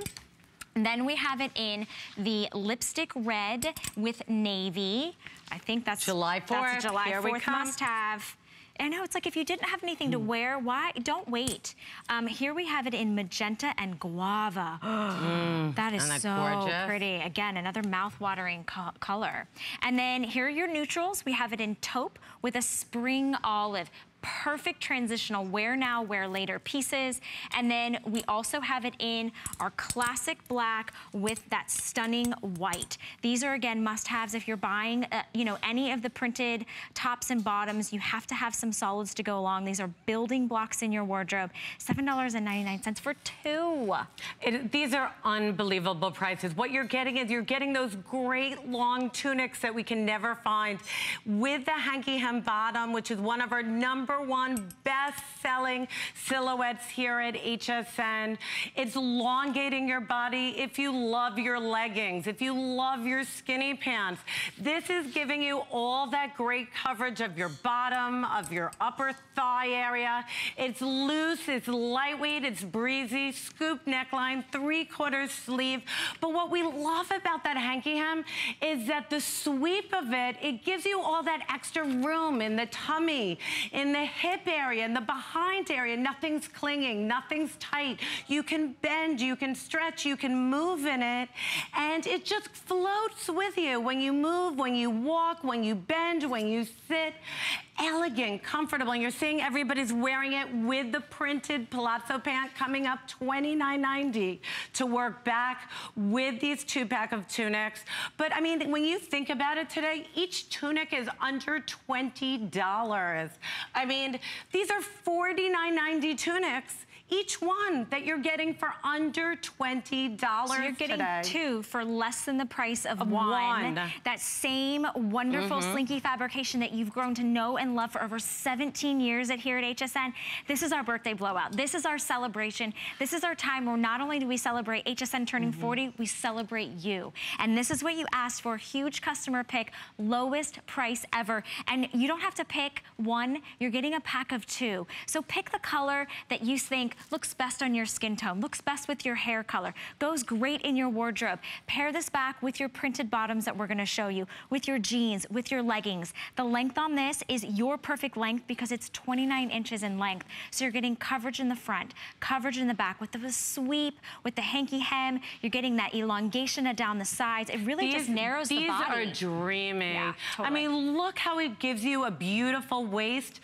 And then we have it in the lipstick red with navy. I think that's July 4th. That's July Here 4th must have. I know, it's like if you didn't have anything to hmm. wear, why? Don't wait. Um, here we have it in magenta and guava. mm, that is so gorgeous? pretty. Again, another mouth-watering co color. And then here are your neutrals. We have it in taupe with a spring olive perfect transitional wear now, wear later pieces. And then we also have it in our classic black with that stunning white. These are, again, must-haves if you're buying, uh, you know, any of the printed tops and bottoms. You have to have some solids to go along. These are building blocks in your wardrobe. $7.99 for two. It, these are unbelievable prices. What you're getting is you're getting those great long tunics that we can never find with the hanky hem bottom, which is one of our number number one best-selling silhouettes here at HSN. It's elongating your body if you love your leggings, if you love your skinny pants. This is giving you all that great coverage of your bottom, of your upper thigh area. It's loose, it's lightweight, it's breezy, scoop neckline, three-quarter sleeve. But what we love about that hanky hem is that the sweep of it, it gives you all that extra room in the tummy, in the hip area and the behind area, nothing's clinging, nothing's tight. You can bend, you can stretch, you can move in it, and it just floats with you when you move, when you walk, when you bend, when you sit elegant, comfortable, and you're seeing everybody's wearing it with the printed palazzo pant coming up $29.90 to work back with these two pack of tunics. But I mean, when you think about it today, each tunic is under $20. I mean, these are $49.90 tunics each one that you're getting for under $20 So you're getting today. two for less than the price of, of one. one. That same wonderful mm -hmm. slinky fabrication that you've grown to know and love for over 17 years at here at HSN. This is our birthday blowout. This is our celebration. This is our time where not only do we celebrate HSN turning mm -hmm. 40, we celebrate you. And this is what you asked for, huge customer pick, lowest price ever. And you don't have to pick one, you're getting a pack of two. So pick the color that you think looks best on your skin tone, looks best with your hair color, goes great in your wardrobe. Pair this back with your printed bottoms that we're gonna show you, with your jeans, with your leggings. The length on this is your perfect length because it's 29 inches in length. So you're getting coverage in the front, coverage in the back with the sweep, with the hanky hem. You're getting that elongation down the sides. It really these, just narrows the body. These are dreaming. Yeah, totally. I mean, look how it gives you a beautiful waist,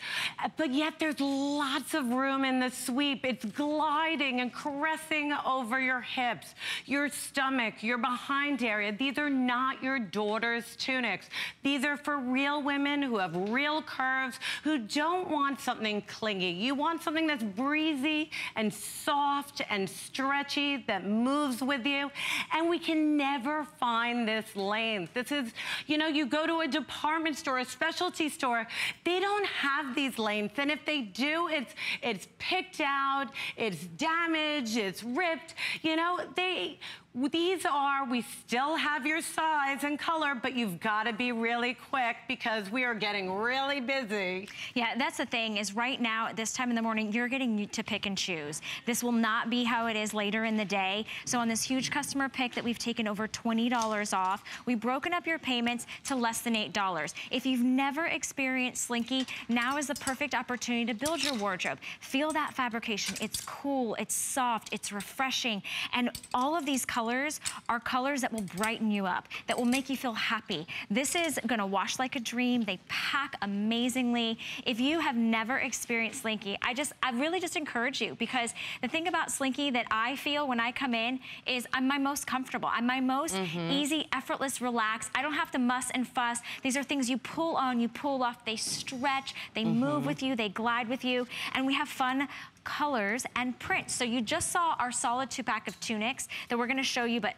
but yet there's lots of room in the sweep. It's gliding and caressing over your hips, your stomach, your behind area. These are not your daughter's tunics. These are for real women who have real curves, who don't want something clingy. You want something that's breezy and soft and stretchy that moves with you. And we can never find this length. This is, you know, you go to a department store, a specialty store, they don't have these lengths. And if they do, it's, it's picked out, it's damaged, it's ripped. You know, they, these are, we still have your size and color, but you've got to be really quick because we are getting really busy. Yeah, that's the thing is right now at this time in the morning, you're getting to pick and choose. This will not be how it is later in the day. So on this huge customer pick that we've taken over $20 off, we've broken up your payments to less than $8. If you've never experienced Slinky, now is the perfect opportunity to build your wardrobe. Feel that fabrication. It's cool, it's soft, it's refreshing, and all of these colors colors are colors that will brighten you up, that will make you feel happy. This is gonna wash like a dream. They pack amazingly. If you have never experienced Slinky, I just, I really just encourage you because the thing about Slinky that I feel when I come in is I'm my most comfortable. I'm my most mm -hmm. easy, effortless, relaxed. I don't have to muss and fuss. These are things you pull on, you pull off, they stretch, they mm -hmm. move with you, they glide with you, and we have fun colors, and prints. So you just saw our solid two pack of tunics that we're gonna show you, but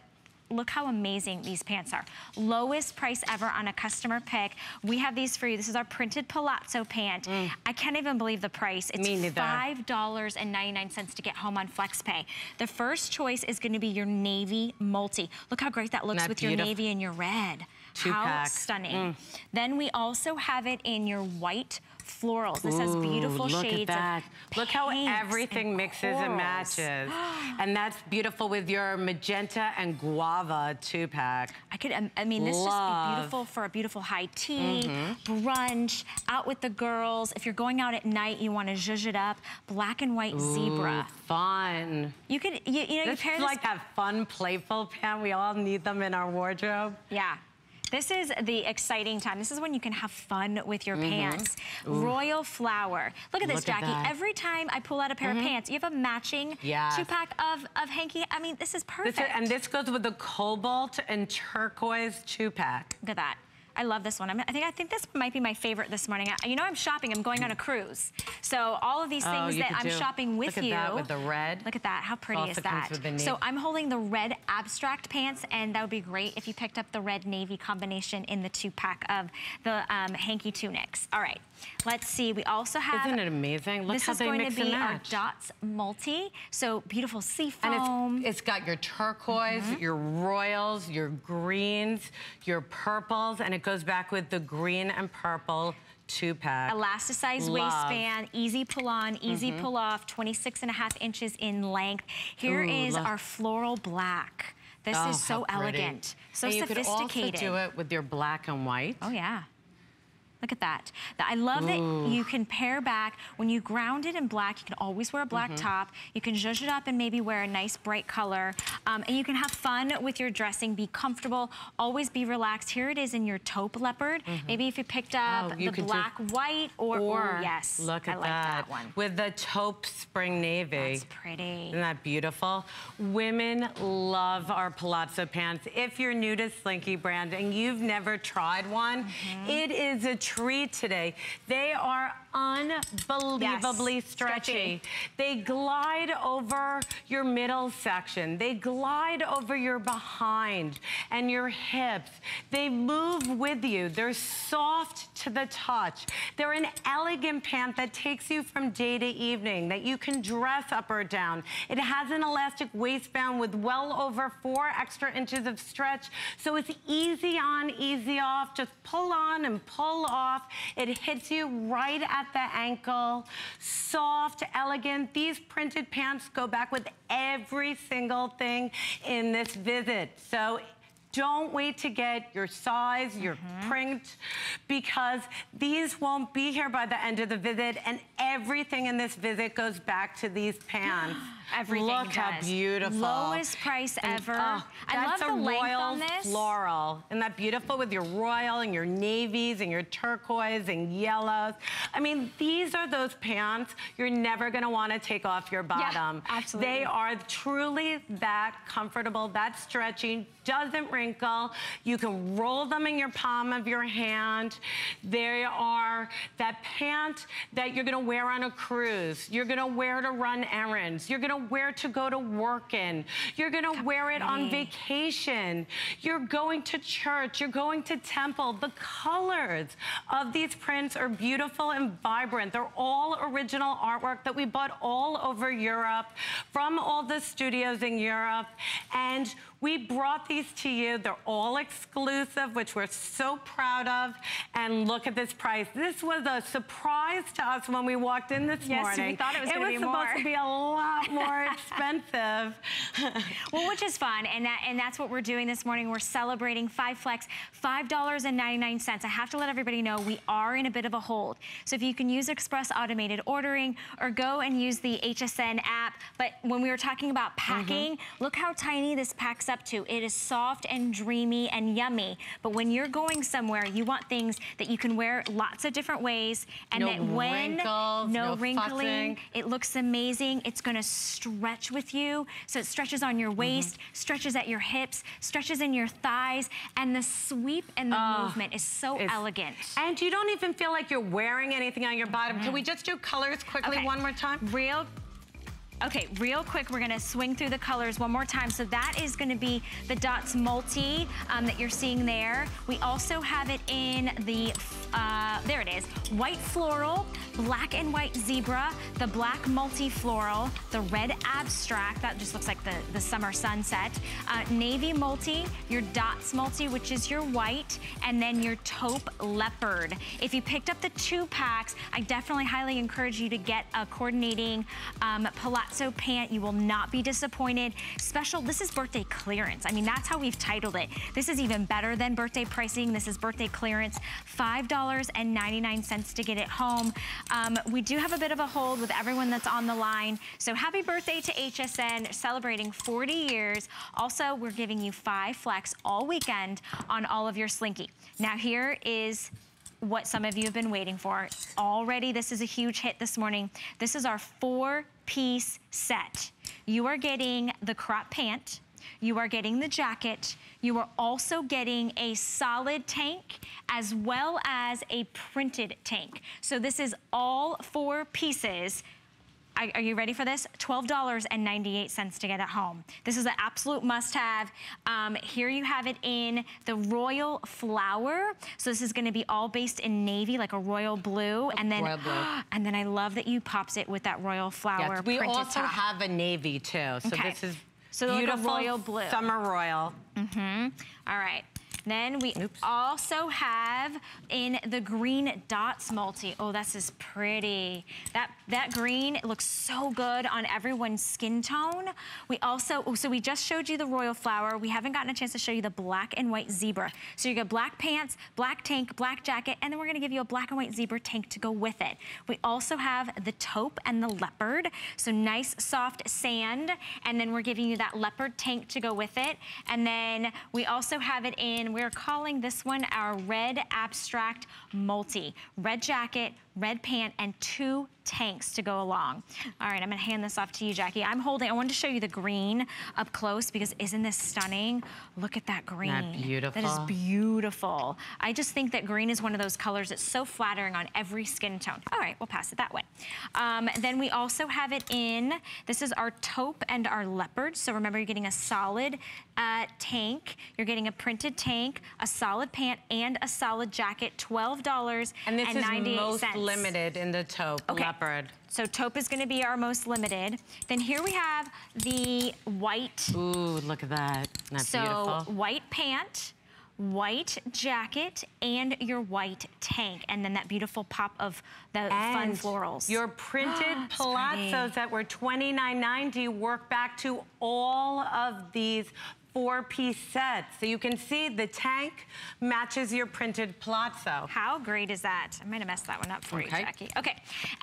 look how amazing these pants are. Lowest price ever on a customer pick. We have these for you. This is our printed palazzo pant. Mm. I can't even believe the price. It's $5.99 to get home on FlexPay. The first choice is gonna be your navy multi. Look how great that looks that with beautiful? your navy and your red. Two how pack. stunning. Mm. Then we also have it in your white florals. This Ooh, has beautiful look shades at that. Look how everything mixes corals. and matches. and that's beautiful with your magenta and guava two pack. I could, I mean, this Love. just be beautiful for a beautiful high tea, mm -hmm. brunch, out with the girls. If you're going out at night, you want to zhuzh it up. Black and white Ooh, zebra. fun. You could, you, you know, this you pair is like that fun, playful pant. We all need them in our wardrobe. Yeah. This is the exciting time. This is when you can have fun with your mm -hmm. pants. Ooh. Royal flower. Look at this, Look Jackie. At Every time I pull out a pair mm -hmm. of mm-hmm. pants, you have a matching yes. two-pack of, of hanky. I mean, this is perfect. This is, and this goes with the cobalt and turquoise two-pack. Look at that. I love this one. I'm, i think I think this might be my favorite this morning. I, you know I'm shopping. I'm going on a cruise. So all of these oh, things that I'm do. shopping with Look you. Look at that with the red. Look at that. How pretty also is that? So I'm holding the red abstract pants, and that would be great if you picked up the red navy combination in the two pack of the um, hanky tunics. All right. Let's see. We also have. Isn't it amazing? Look how they mix and match. This is going to be our dots multi. So beautiful sea foam. And it's, it's got your turquoise, mm -hmm. your royals, your greens, your purples, and it goes back with the green and purple two pack. Elasticized Love. waistband, easy pull on, easy mm -hmm. pull off, 26 and a half inches in length. Here Ooh, is our floral black. This oh, is so elegant, so and sophisticated. You could also do it with your black and white. Oh yeah. Look at that. I love Ooh. that you can pair back. When you ground it in black, you can always wear a black mm -hmm. top. You can zhuzh it up and maybe wear a nice bright color. Um, and you can have fun with your dressing, be comfortable, always be relaxed. Here it is in your taupe leopard. Mm -hmm. Maybe if you picked up oh, you the black, white, or, or oh, yes, look at I like that. that one. With the taupe spring navy. That's pretty. Isn't that beautiful? Women love our palazzo pants. If you're new to Slinky brand and you've never tried one, mm -hmm. it is a treat today. They are unbelievably yes, stretchy. stretchy. They glide over your middle section. They glide over your behind and your hips. They move with you. They're soft to the touch. They're an elegant pant that takes you from day to evening, that you can dress up or down. It has an elastic waistband with well over four extra inches of stretch, so it's easy on, easy off. Just pull on and pull off. It hits you right at the ankle. Soft, elegant. These printed pants go back with every single thing in this visit. So Don't wait to get your size, your mm -hmm. print, because these won't be here by the end of the visit, and everything in this visit goes back to these pants. Everything Look does. how beautiful. Lowest price and, ever. Oh, I love the length on this. floral. Isn't that beautiful with your royal and your navies and your turquoise and yellows? I mean, these are those pants you're never gonna wanna take off your bottom. Yeah, absolutely. They are truly that comfortable, that stretching, doesn't wrinkle. You can roll them in your palm of your hand. They are that pant that you're gonna wear on a cruise. You're gonna wear to run errands. You're gonna wear to go to work in. You're gonna wear it on vacation. You're going to church. You're going to temple. The colors of these prints are beautiful and vibrant. They're all original artwork that we bought all over Europe from all the studios in Europe. And we brought these to you. They're all exclusive, which we're so proud of. And look at this price. This was a surprise to us when we walked in this yes, morning. we thought it was going to be more. It was supposed to be a lot more expensive. well, which is fun, and that and that's what we're doing this morning. We're celebrating Five Flex, $5.99. I have to let everybody know we are in a bit of a hold. So if you can use Express Automated Ordering or go and use the HSN app. But when we were talking about packing, mm -hmm. look how tiny this packs up to. It is soft and dreamy and yummy. But when you're going somewhere, you want things that you can wear lots of different ways and no that when wrinkles, no, no wrinkling, fussing. it looks amazing. It's gonna stretch with you. So it stretches on your waist, mm -hmm. stretches at your hips, stretches in your thighs, and the sweep and the uh, movement is so elegant. And you don't even feel like you're wearing anything on your bottom. Mm. Can we just do colors quickly okay. one more time? Real Okay, real quick, we're gonna swing through the colors one more time. So that is gonna be the Dots Multi um, that you're seeing there. We also have it in the, uh, there it is, white floral, black and white zebra, the black multi-floral, the red abstract, that just looks like the, the summer sunset, uh, navy multi, your Dots Multi, which is your white, and then your taupe leopard. If you picked up the two packs, I definitely highly encourage you to get a coordinating um, palazzo pant. You will not be disappointed. Special, this is birthday clearance. I mean, that's how we've titled it. This is even better than birthday pricing. This is birthday clearance, $5.99 to get it home. Um, we do have a bit of a hold with everyone that's on the line. So happy birthday to HSN, celebrating 40 years. Also, we're giving you five flex all weekend on all of your Slinky. Now here is what some of you have been waiting for. Already, this is a huge hit this morning. This is our four-piece set. You are getting the crop pant, you are getting the jacket, you are also getting a solid tank as well as a printed tank. So this is all four pieces are you ready for this? $12.98 to get it home. This is an absolute must-have. Um, here you have it in the royal flower. So this is gonna be all based in navy, like a royal blue. and then, royal blue. and then I love that you pops it with that royal flower yes, we also top. have a navy too. So okay. this is so beautiful like royal blue. summer royal. Mm-hmm. All right. Then we Oops. also have in the green dots multi. Oh, this is pretty. That, that green looks so good on everyone's skin tone. We also, oh, so we just showed you the royal flower. We haven't gotten a chance to show you the black and white zebra. So you get black pants, black tank, black jacket, and then we're gonna give you a black and white zebra tank to go with it. We also have the taupe and the leopard. So nice soft sand. And then we're giving you that leopard tank to go with it. And then we also have it in we're calling this one our Red Abstract Multi. Red jacket, red pant, and two tanks to go along. All right, I'm gonna hand this off to you, Jackie. I'm holding, I wanted to show you the green up close because isn't this stunning? Look at that green. That beautiful. That is beautiful. I just think that green is one of those colors that's so flattering on every skin tone. All right, we'll pass it that way. Um, then we also have it in, this is our taupe and our leopard. So remember, you're getting a solid uh, tank. You're getting a printed tank, a solid pant, and a solid jacket, $12.98. And this is most limited in the taupe okay. Leopard. So taupe is gonna be our most limited. Then here we have the white. Ooh, look at that. That's so beautiful. white pant, white jacket and your white tank and then that beautiful pop of the and fun florals. Your printed palazzos that were $29.90 work back to all of these four-piece set. So you can see the tank matches your printed palazzo. How great is that? I might have messed that one up for Okay. you, Jackie. Okay,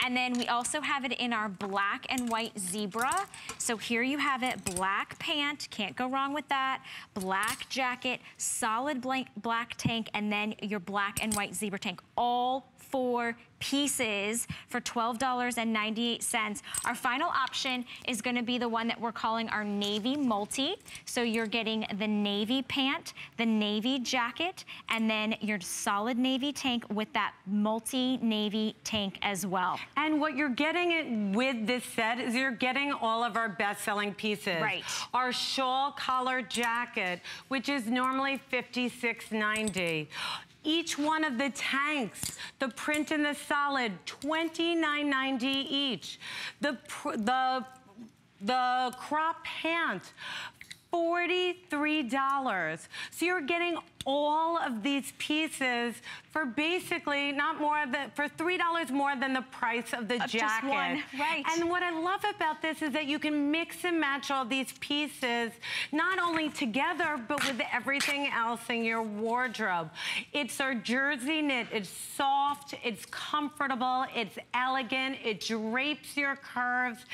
and then we also have it in our black and white zebra. So here you have it, black pant, can't go wrong with that. Black jacket, solid blank, black tank, and then your black and white zebra tank. All four pieces for $12.98. Our final option is gonna be the one that we're calling our navy multi. So you're getting the navy pant, the navy jacket, and then your solid navy tank with that multi navy tank as well. And what you're getting it with this set is you're getting all of our best-selling pieces. Right. Our shawl collar jacket, which is normally $56.90. Each one of the tanks, the print and the solid, $29.90 each. The, the, the crop pant, $43. So you're getting all of these pieces for basically not more than, for $3 more than the price of the Of just jacket. one, right. And what I love about this is that you can mix and match all these pieces, not only together, but with everything else in your wardrobe. It's our jersey knit. It's soft, it's comfortable, it's elegant, it drapes your curves,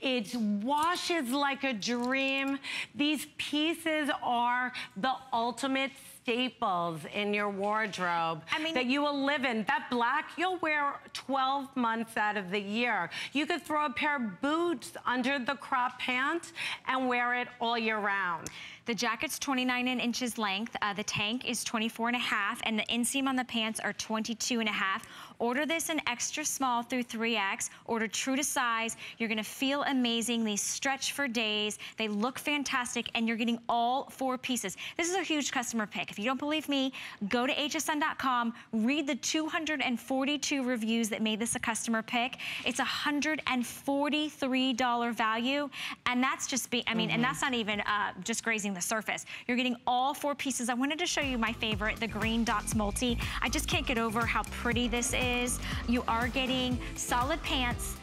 it washes like a dream. These pieces are the ultimate staples in your wardrobe I mean- that you will live in. That black, you'll wear 12 months out of the year. You could throw a pair of boots under the crop pant and wear it all year round. The jacket's 29 in inches length. Uh, the tank is 24 and a half, and the inseam on the pants are 22 and a half. Order this in extra small through 3X. Order true to size. You're gonna feel amazing. These stretch for days. They look fantastic, and you're getting all four pieces. This is a huge customer pick. If you don't believe me, go to hsn.com, read the 242 reviews that made this a customer pick. It's a $143 value, and that's just be, I mean, and that's not even uh, just grazing the surface. You're getting all four pieces. I wanted to show you my favorite, the green dots multi. I just can't get over how pretty this is. You are getting solid pants,